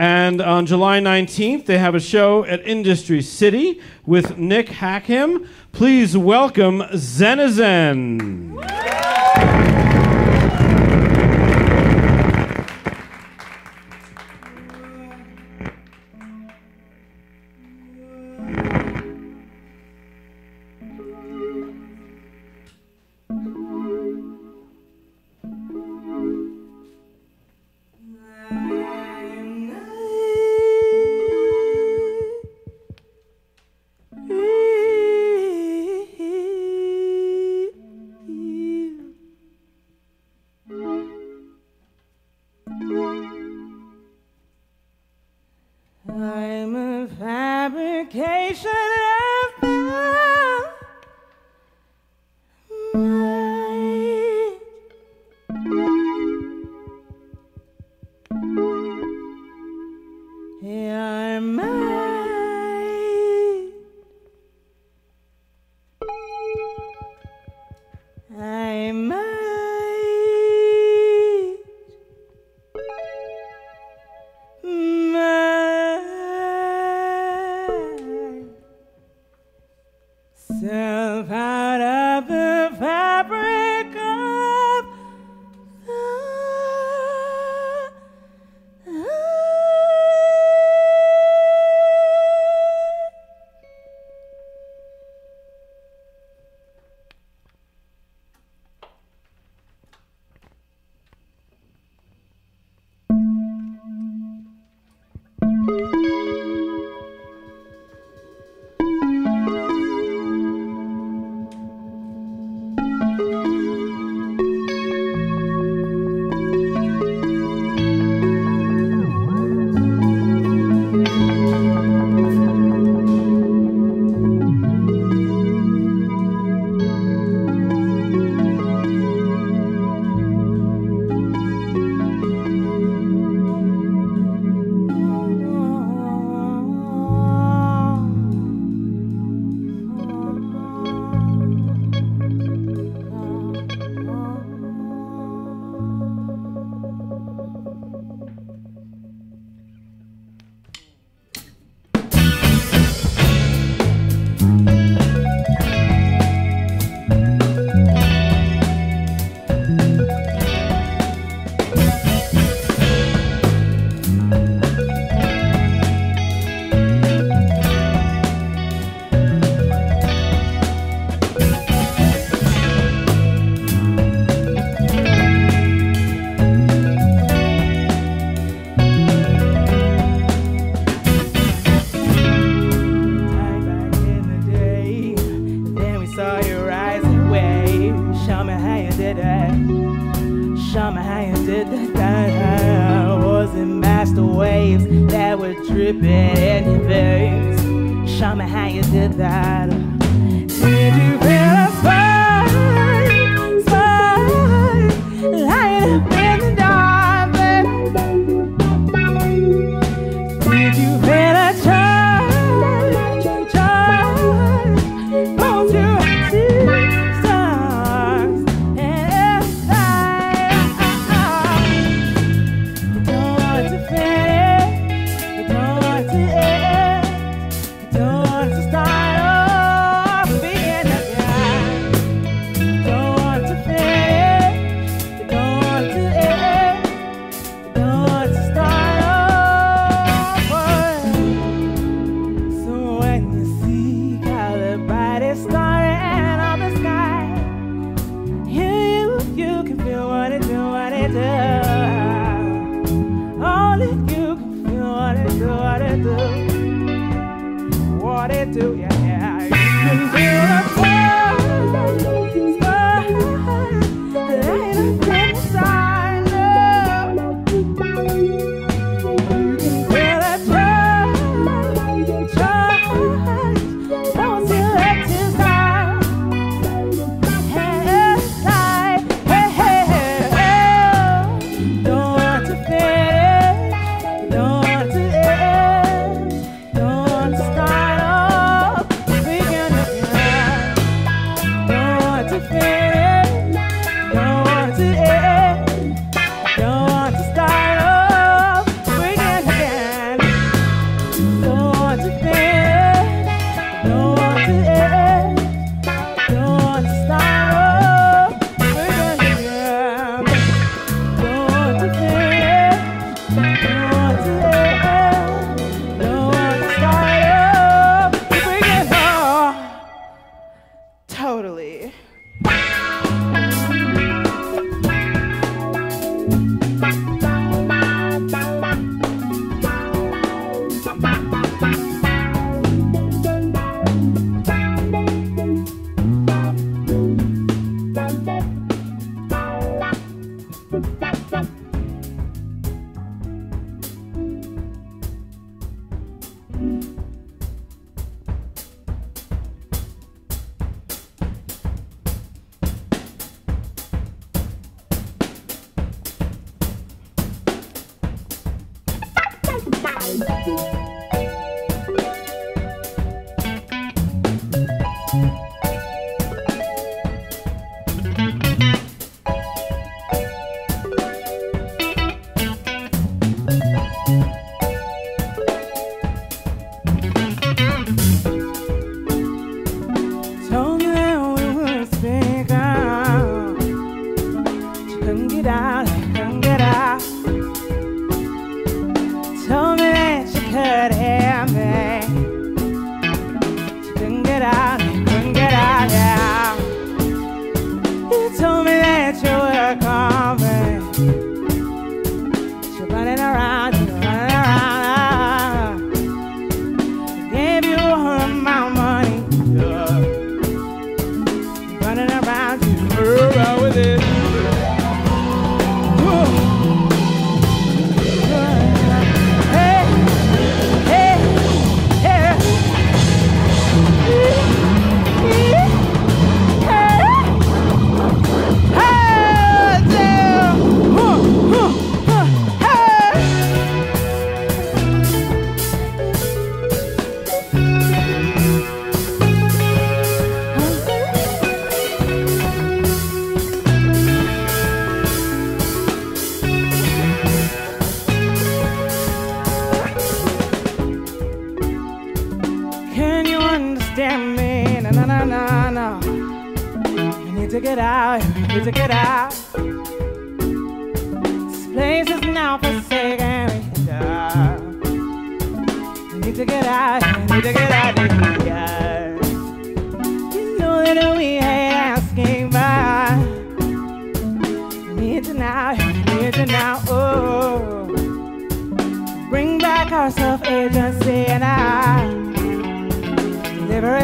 [SPEAKER 1] And on July 19th, they have a show at Industry City with Nick Hackham. Please welcome Zenizen.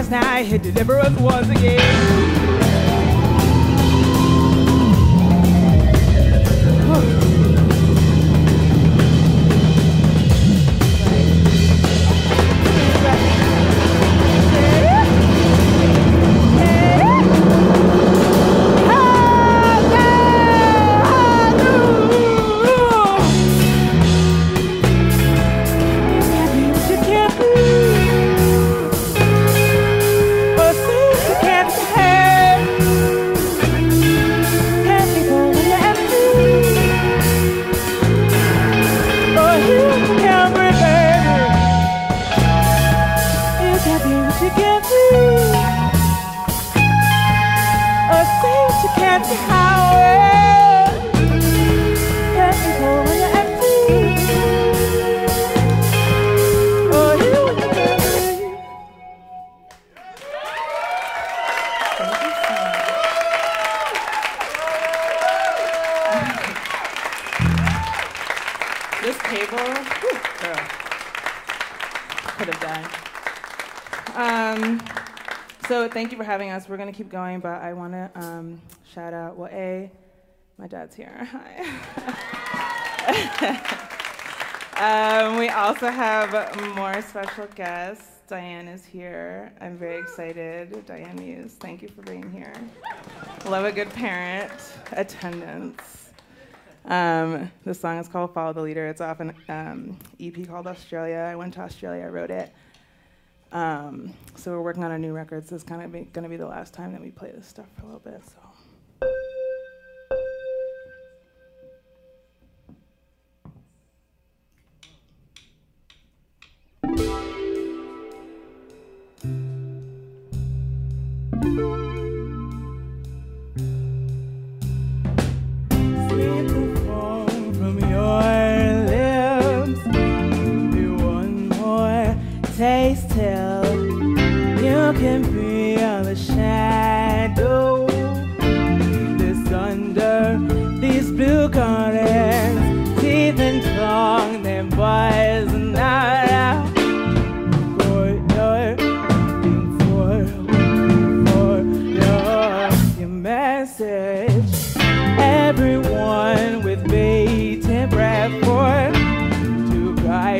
[SPEAKER 10] Us now, deliver us once again. You for having us. We're gonna keep going, but I want to um, shout out. Well, a, my dad's here. Hi. um, we also have more special guests. Diane is here. I'm very excited. Diane Muse, thank you for being here. Love a good parent attendance. Um, this song is called Follow the Leader. It's off an um, EP called Australia. I went to Australia, I wrote it. Um, so we're working on a new record, so it's kind of going to be the last time that we play this stuff for a little bit. So.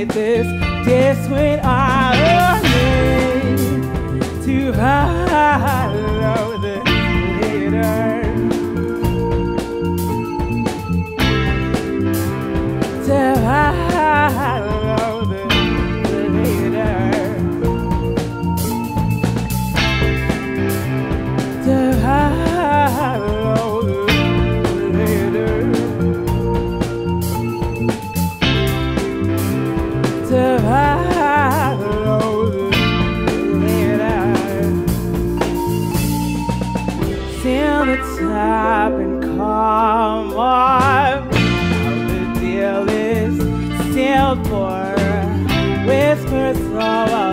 [SPEAKER 10] Guide this. Desperate army to follow Whispers of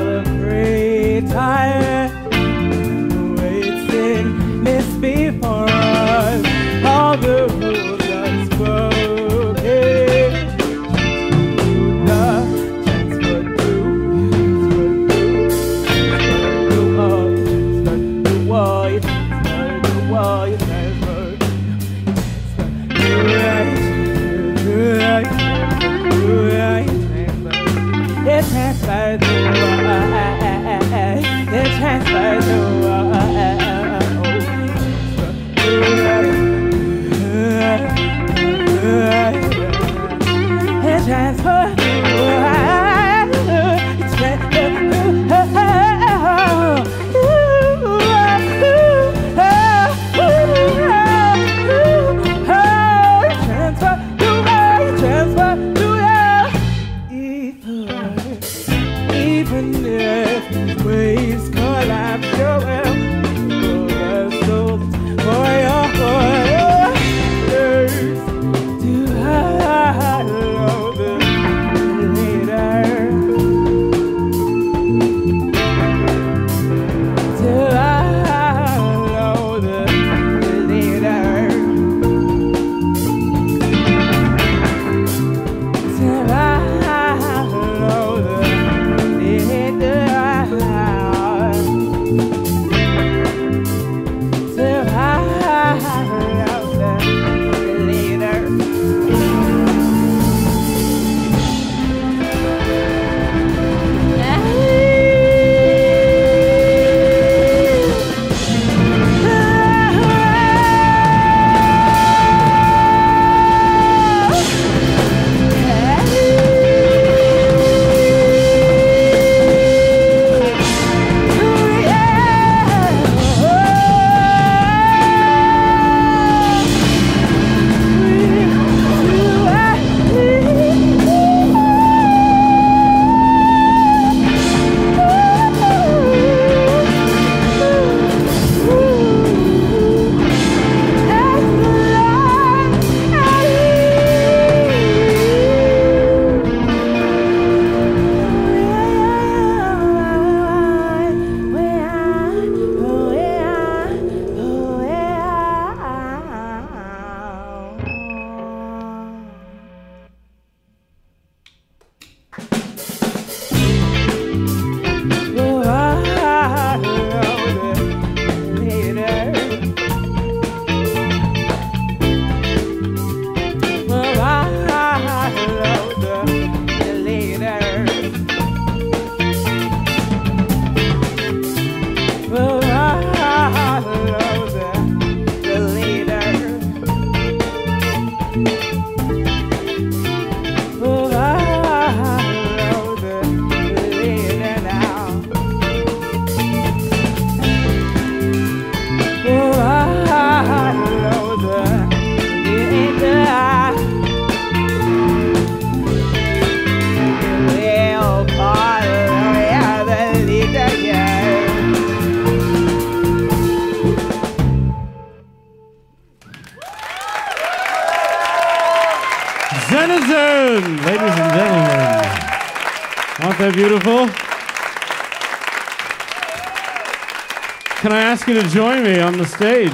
[SPEAKER 1] to join me on the stage,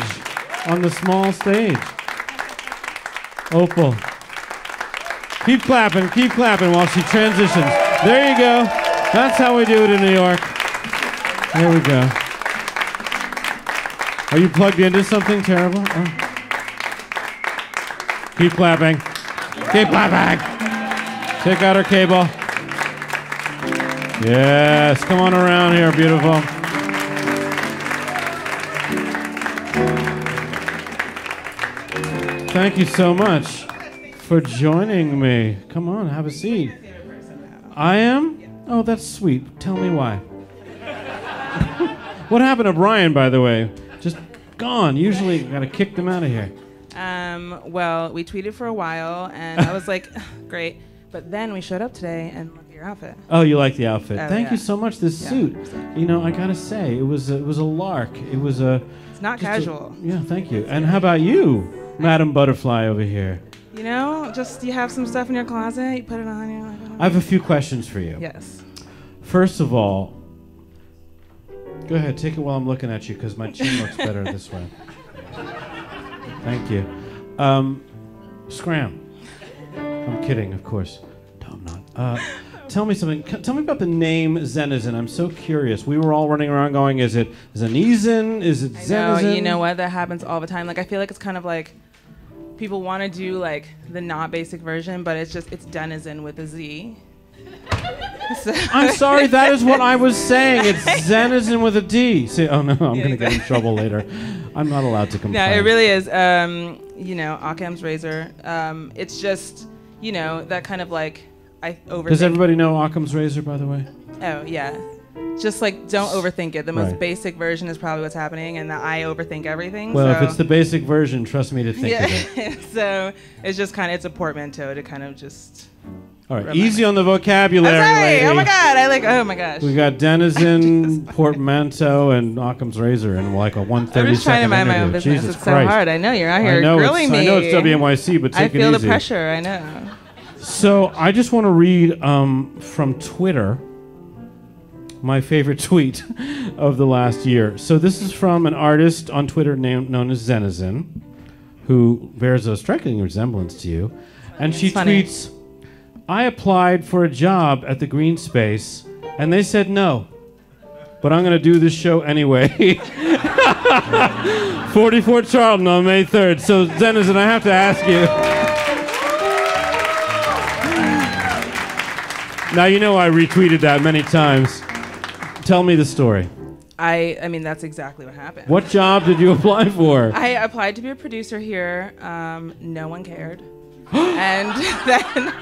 [SPEAKER 1] on the small stage? Opal. Keep clapping, keep clapping while she transitions. There you go. That's how we do it in New York. There we go. Are you plugged into something terrible? Oh. Keep clapping. Keep clapping. Take out her cable. Yes, come on around here, beautiful. Thank you so much for joining me. Come on, have a seat. I am? Oh, that's sweet. Tell me why. what happened to Brian, by the way? Just gone. Usually, gotta kick them out of here.
[SPEAKER 11] Um, well, we tweeted for a while, and I was like, great. But then we showed up today, and look at your outfit.
[SPEAKER 1] Oh, you like the outfit.
[SPEAKER 11] Oh,
[SPEAKER 1] Thank
[SPEAKER 11] yeah.
[SPEAKER 1] you so much. This
[SPEAKER 11] Yeah.
[SPEAKER 1] suit. You know, I gotta say, it was a, it was a lark. It was a.
[SPEAKER 11] It's not
[SPEAKER 1] just a-
[SPEAKER 11] casual.
[SPEAKER 1] yeah, thank you. And how about you, Madam Butterfly over here?
[SPEAKER 11] You know, just you have some stuff in your closet, you put it on, you're like, oh.
[SPEAKER 1] I have a few questions for you.
[SPEAKER 11] Yes.
[SPEAKER 1] First of all, go ahead, take it while I'm looking at you because my chin looks better this way. Thank you. Um, Scram. I'm kidding, of course. No, I'm not. Uh, tell me something. C- tell me about the name Zenizen. I'm so curious. We were all running around going, is it Zenizen? Is it Zenizen?
[SPEAKER 11] No,
[SPEAKER 1] Zenizen?
[SPEAKER 11] you know what? That happens all the time. Like I feel like it's kind of like people want to do like the not basic version, but it's just it's denizen with a Z. So-
[SPEAKER 1] I'm sorry, that is what I was saying. It's Zenizen with a D. See, oh no, I'm going to get in trouble later. I'm not allowed to complain.
[SPEAKER 11] Yeah, it really is. Um, you know, Occam's razor. Um, it's just, you know, that kind of like I over.
[SPEAKER 1] Does everybody know Occam's razor, by the way?
[SPEAKER 11] Oh yeah. Just like don't overthink it. The most
[SPEAKER 1] Right.
[SPEAKER 11] basic version is probably what's happening, and that I overthink everything.
[SPEAKER 1] Well,
[SPEAKER 11] so.
[SPEAKER 1] if it's the basic version, trust me to think
[SPEAKER 11] yeah.
[SPEAKER 1] of it.
[SPEAKER 11] so it's just kind of it's a portmanteau to kind of just.
[SPEAKER 1] All right, easy on the vocabulary. Lady.
[SPEAKER 11] Oh my god. I like. Oh my gosh.
[SPEAKER 1] We got Denizen, Portmanteau, and Occam's razor in like a 130
[SPEAKER 11] I'm just trying to
[SPEAKER 1] second
[SPEAKER 11] mind my own business.
[SPEAKER 1] Jesus
[SPEAKER 11] it's
[SPEAKER 1] Christ.
[SPEAKER 11] so hard. I know you're out
[SPEAKER 1] I
[SPEAKER 11] here
[SPEAKER 1] know
[SPEAKER 11] grilling me.
[SPEAKER 1] I know it's WNYC, but
[SPEAKER 11] I
[SPEAKER 1] take
[SPEAKER 11] feel
[SPEAKER 1] it easy.
[SPEAKER 11] the pressure. I know.
[SPEAKER 1] So I just want to read um, from Twitter my favorite tweet of the last year. So this is from an artist on Twitter named known as Zenizen, who bears a striking resemblance to you, and she tweets, "I applied for a job at the Greene Space, and they said no." But I'm going to do this show anyway. 44 Charlton on May 3rd. So, Zenizen, I have to ask you. Now you know I retweeted that many times. Tell me the story.
[SPEAKER 11] I. I mean, that's exactly what happened.
[SPEAKER 1] What job did you apply for?
[SPEAKER 11] I applied to be a producer here. Um, no one cared. and then,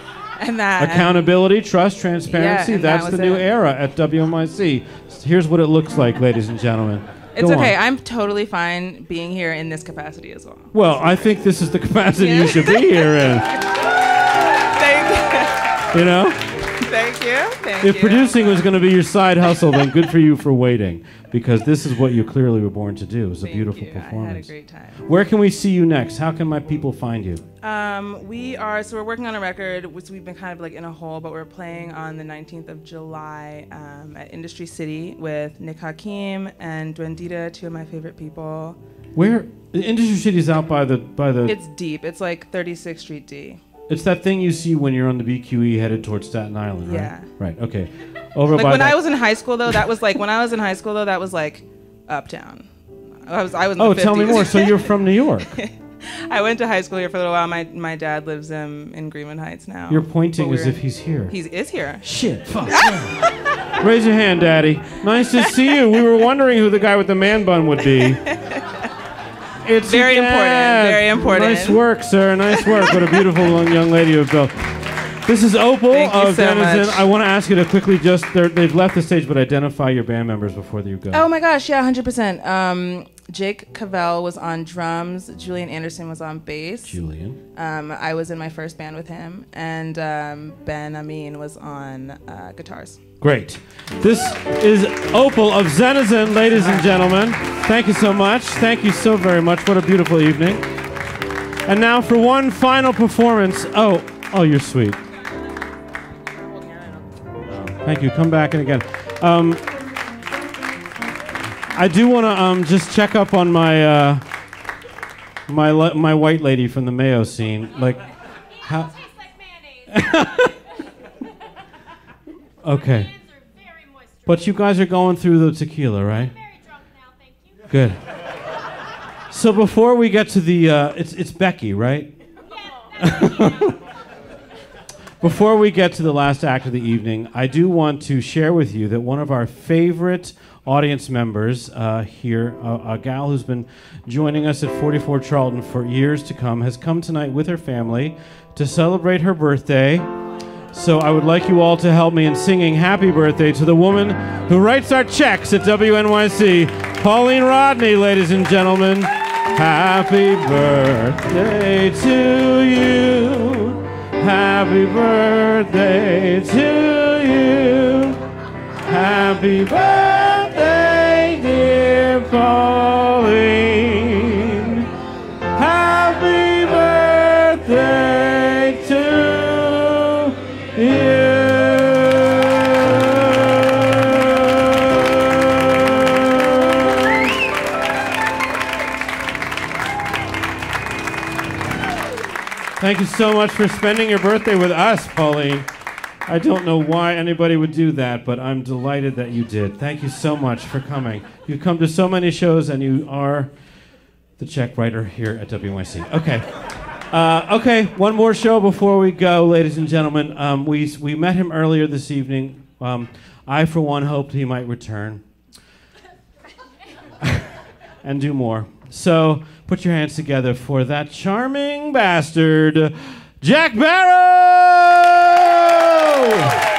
[SPEAKER 11] and that.
[SPEAKER 1] Accountability, trust, transparency.
[SPEAKER 11] Yeah, and that
[SPEAKER 1] That's the new
[SPEAKER 11] it.
[SPEAKER 1] era at WNYC. Here's what it looks like, ladies and gentlemen.
[SPEAKER 11] It's
[SPEAKER 1] Go
[SPEAKER 11] okay.
[SPEAKER 1] on.
[SPEAKER 11] I'm totally fine being here in this capacity as well.
[SPEAKER 1] Well, I think this is the capacity you should be here in.
[SPEAKER 11] Thank
[SPEAKER 1] You know?
[SPEAKER 11] Thank you. Thank
[SPEAKER 1] If
[SPEAKER 11] you.
[SPEAKER 1] producing was going to be your side hustle, then good for you for waiting, because this is what you clearly were born to do. It was a beautiful
[SPEAKER 11] you. I had a
[SPEAKER 1] performance.
[SPEAKER 11] great time.
[SPEAKER 1] Where can we see you next? How can my people find you?
[SPEAKER 11] Um, we are so we're working on a record, which we've been kind of like in a hole, but we're playing on the 19th of July um, at Industry City with Nick Hakim and Duendita, two of my favorite people.
[SPEAKER 1] Where the Industry is out by the by the.
[SPEAKER 11] It's deep. It's like 36th Street D.
[SPEAKER 1] It's that thing you see when you're on the BQE headed towards Staten Island, right?
[SPEAKER 11] Yeah.
[SPEAKER 1] Right. Okay. Over
[SPEAKER 11] like
[SPEAKER 1] by
[SPEAKER 11] when
[SPEAKER 1] that-
[SPEAKER 11] I was in high school, though, that was like when I was in high school, though, that was like uptown. I was I was. In
[SPEAKER 1] Oh,
[SPEAKER 11] the
[SPEAKER 1] tell me more. So you're from New York.
[SPEAKER 11] I went to high school here for a little while. My my dad lives um, in Greenwood Heights now.
[SPEAKER 1] You're pointing as if he's here.
[SPEAKER 11] He is here.
[SPEAKER 1] Shit. Fuck. Raise your hand, Daddy. Nice to see you. We were wondering who the guy with the man bun would be. It's
[SPEAKER 11] Very
[SPEAKER 1] your
[SPEAKER 11] important, very important.
[SPEAKER 1] Nice work, sir. Nice work. What a beautiful young young lady you've built. This is Opal
[SPEAKER 11] Thank you
[SPEAKER 1] of
[SPEAKER 11] so
[SPEAKER 1] Denizen.
[SPEAKER 11] much.
[SPEAKER 1] I want to ask you to quickly just, they're- they've left the stage, but identify your band members before you go.
[SPEAKER 11] Oh my gosh, yeah, 100%. Um, Jake Cavell was on drums. Julian Anderson was on bass.
[SPEAKER 1] Julian.
[SPEAKER 11] Um, I was in my first band with him. And um, Ben Amin was on uh, guitars.
[SPEAKER 1] Great. This is Opal of Zenizen, ladies and gentlemen. Thank you so much. Thank you so very much. What a beautiful evening. And now for one final performance. Oh, oh, you're sweet. Thank you. Come back and again. Um, I do want to um, just check up on my uh, my my white lady from the Mayo scene. Like, how? okay. But you guys are going through the tequila, right? Good. So before we get to the, uh, it's it's Becky, right? Before we get to the last act of the evening, I do want to share with you that one of our favorite audience members uh, here, a, a gal who's been joining us at 44 Charlton for years to come, has come tonight with her family to celebrate her birthday. So I would like you all to help me in singing happy birthday to the woman who writes our checks at WNYC, Pauline Rodney, ladies and gentlemen. Happy birthday to you. Happy birthday to you. Happy birthday, Thank you so much for spending your birthday with us, Pauline. I don't know why anybody would do that, but I'm delighted that you did. Thank you so much for coming. You've come to so many shows, and you are the check writer here at WYC. Okay. Uh, okay, one more show before we go, ladies and gentlemen. Um, we, we met him earlier this evening. Um, I, for one, hoped he might return and do more. So put your hands together for that charming bastard, Jack Barrow! Woo!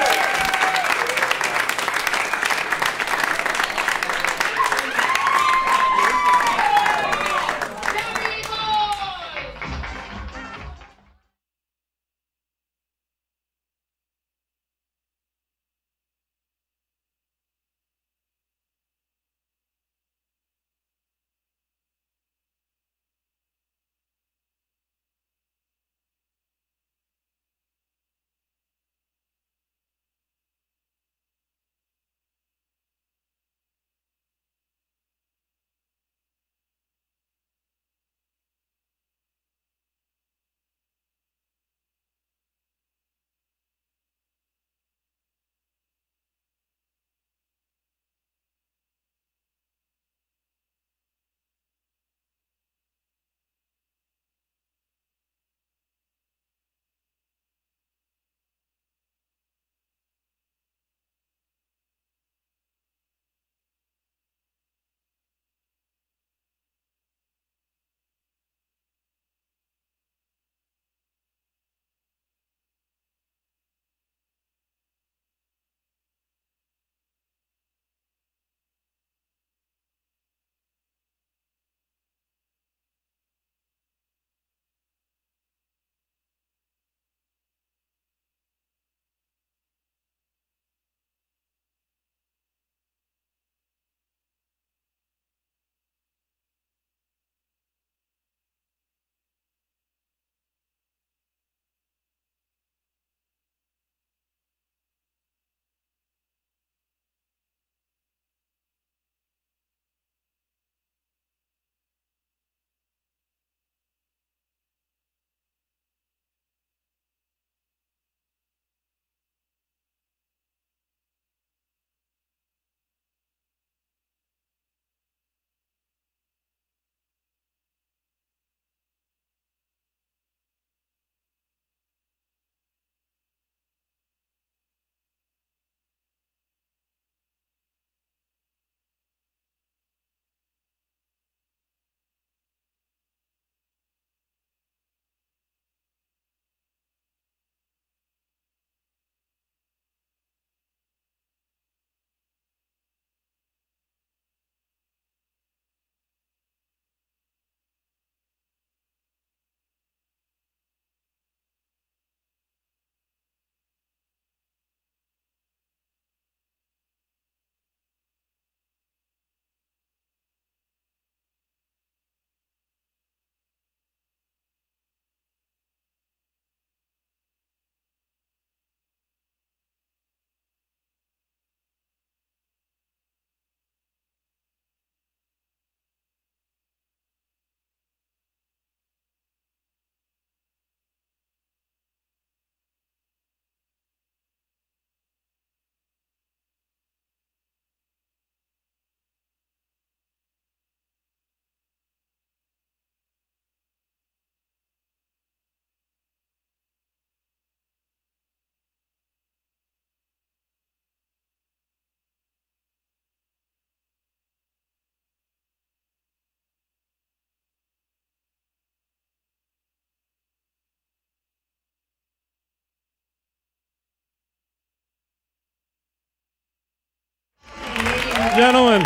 [SPEAKER 1] Gentlemen.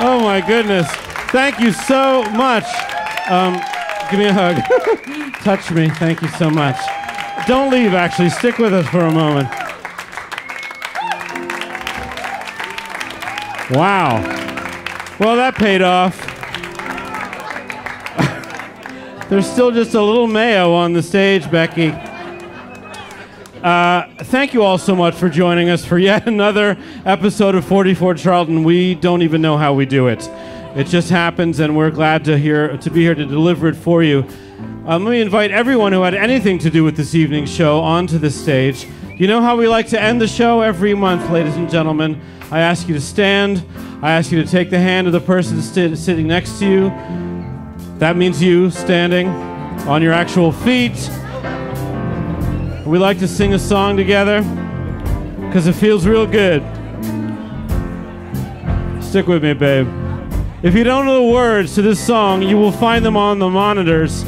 [SPEAKER 1] Oh my goodness. Thank you so much. Um, give me a hug. Touch me. Thank you so much. Don't leave, actually. Stick with us for a moment. Wow. Well, that paid off. There's still just a little mayo on the stage, Becky. Uh, thank you all so much for joining us for yet another episode of 44 Charlton. We don't even know how we do it. It just happens, and we're glad to hear to be here to deliver it for you. Um, let me invite everyone who had anything to do with this evening's show onto the stage. You know how we like to end the show every month, ladies and gentlemen. I ask you to stand. I ask you to take the hand of the person sti- sitting next to you. That means you standing on your actual feet. We like to sing a song together because it feels real good. Stick with me, babe. If you don't know the words to this song, you will find them on the monitors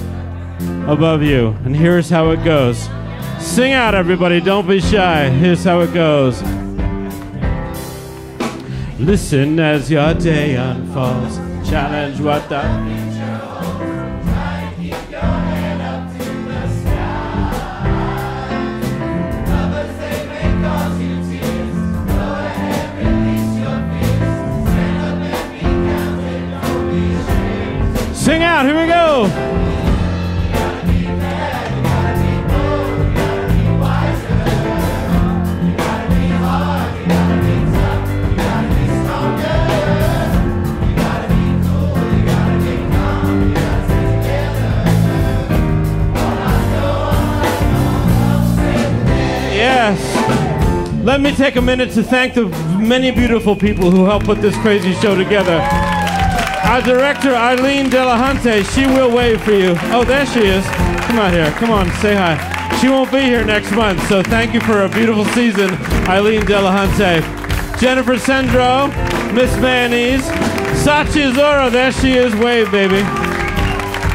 [SPEAKER 1] above you. And here's how it goes Sing out, everybody. Don't be shy. Here's how it goes. Listen as your day unfolds. Challenge what the. Sing out, here we go. Yes. Let me take a minute to thank the many beautiful people who helped put this crazy show together. Our director, Eileen Delahunte, she will wave for you. Oh, there she is. Come out here. Come on, say hi. She won't be here next month, so thank you for a beautiful season, Eileen Delahunte. Jennifer Sendro, Miss Mayonnaise, Sachi Azora, there she is. Wave, baby.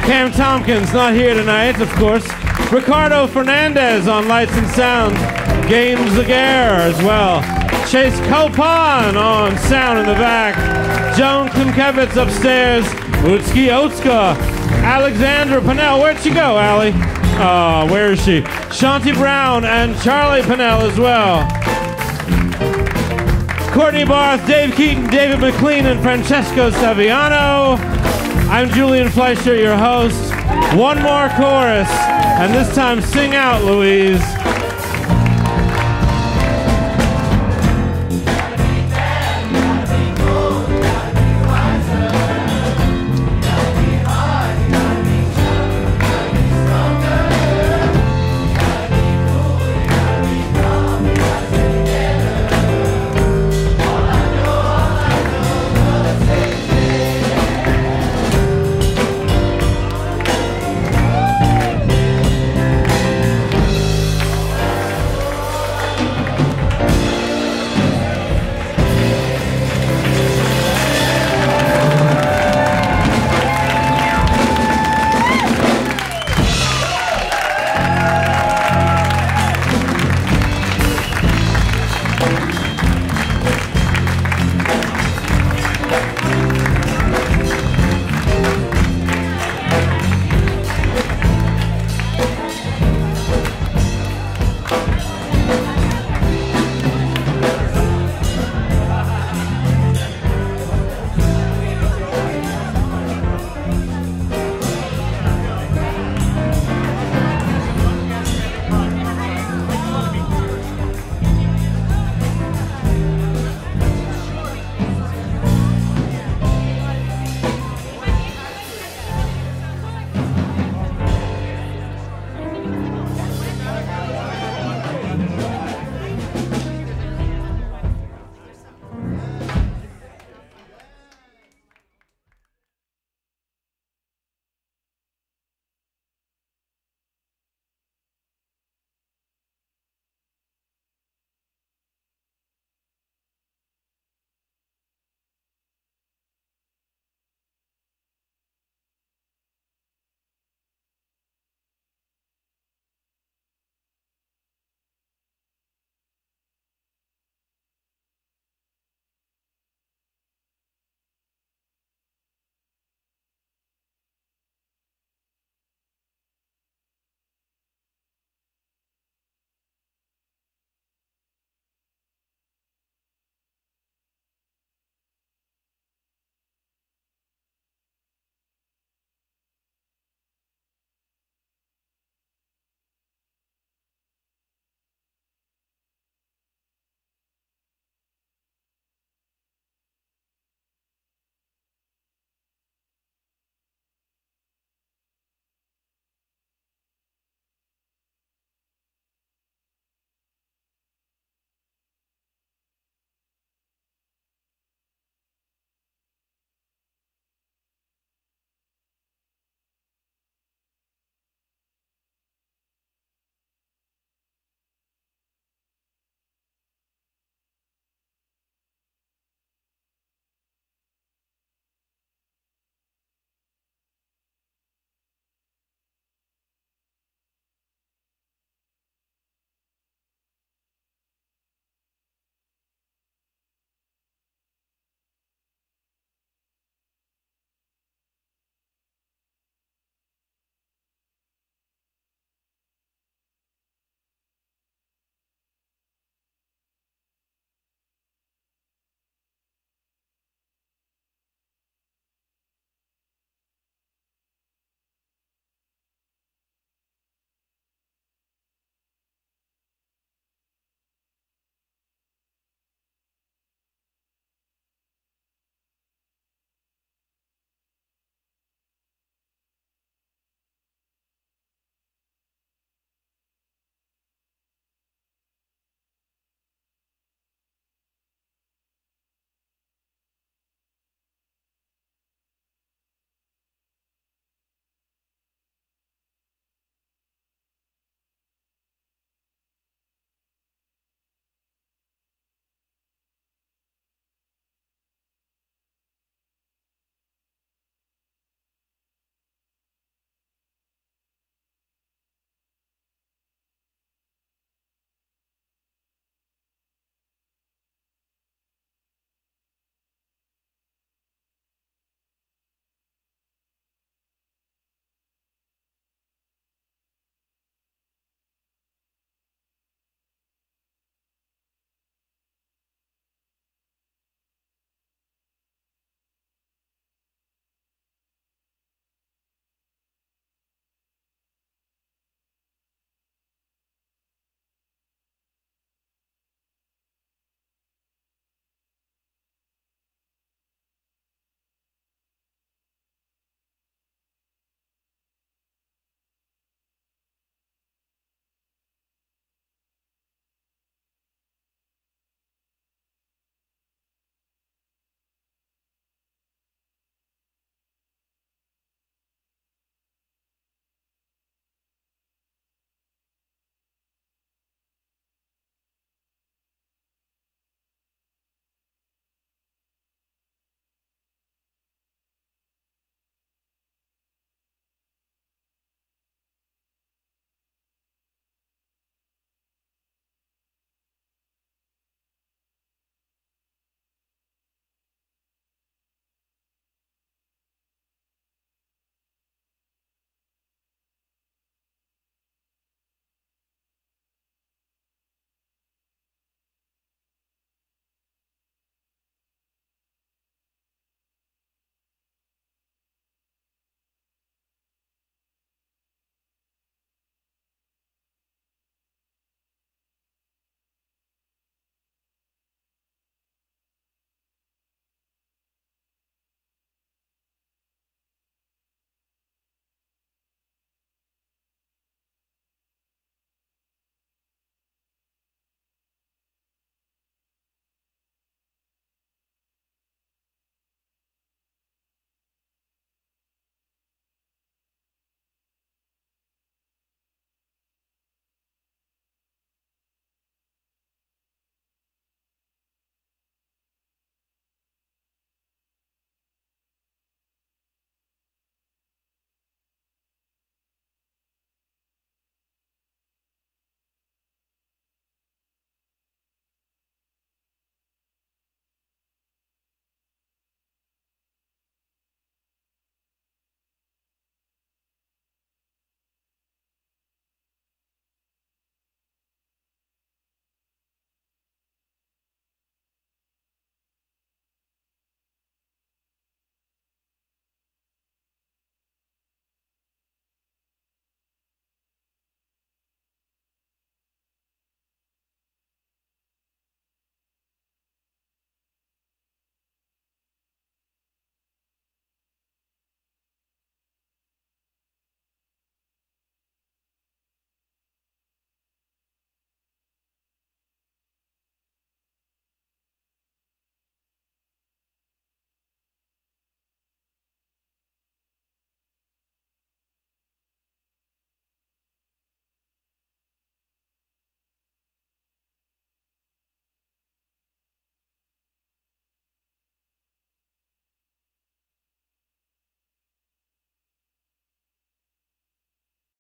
[SPEAKER 1] Cam Tompkins, not here tonight, of course. Ricardo Fernandez on lights and sound. Games Laguerre as well. Chase Kopan on sound in the back. Joan Klimkevitz upstairs. Utski Otska. Alexandra Pennell. Where'd she go, Allie? Oh, where is she? Shanti Brown and Charlie Pennell as well. Courtney Barth, Dave Keaton, David McLean, and Francesco Saviano. I'm Julian Fleisher, your host. One more chorus, and this time sing out, Louise.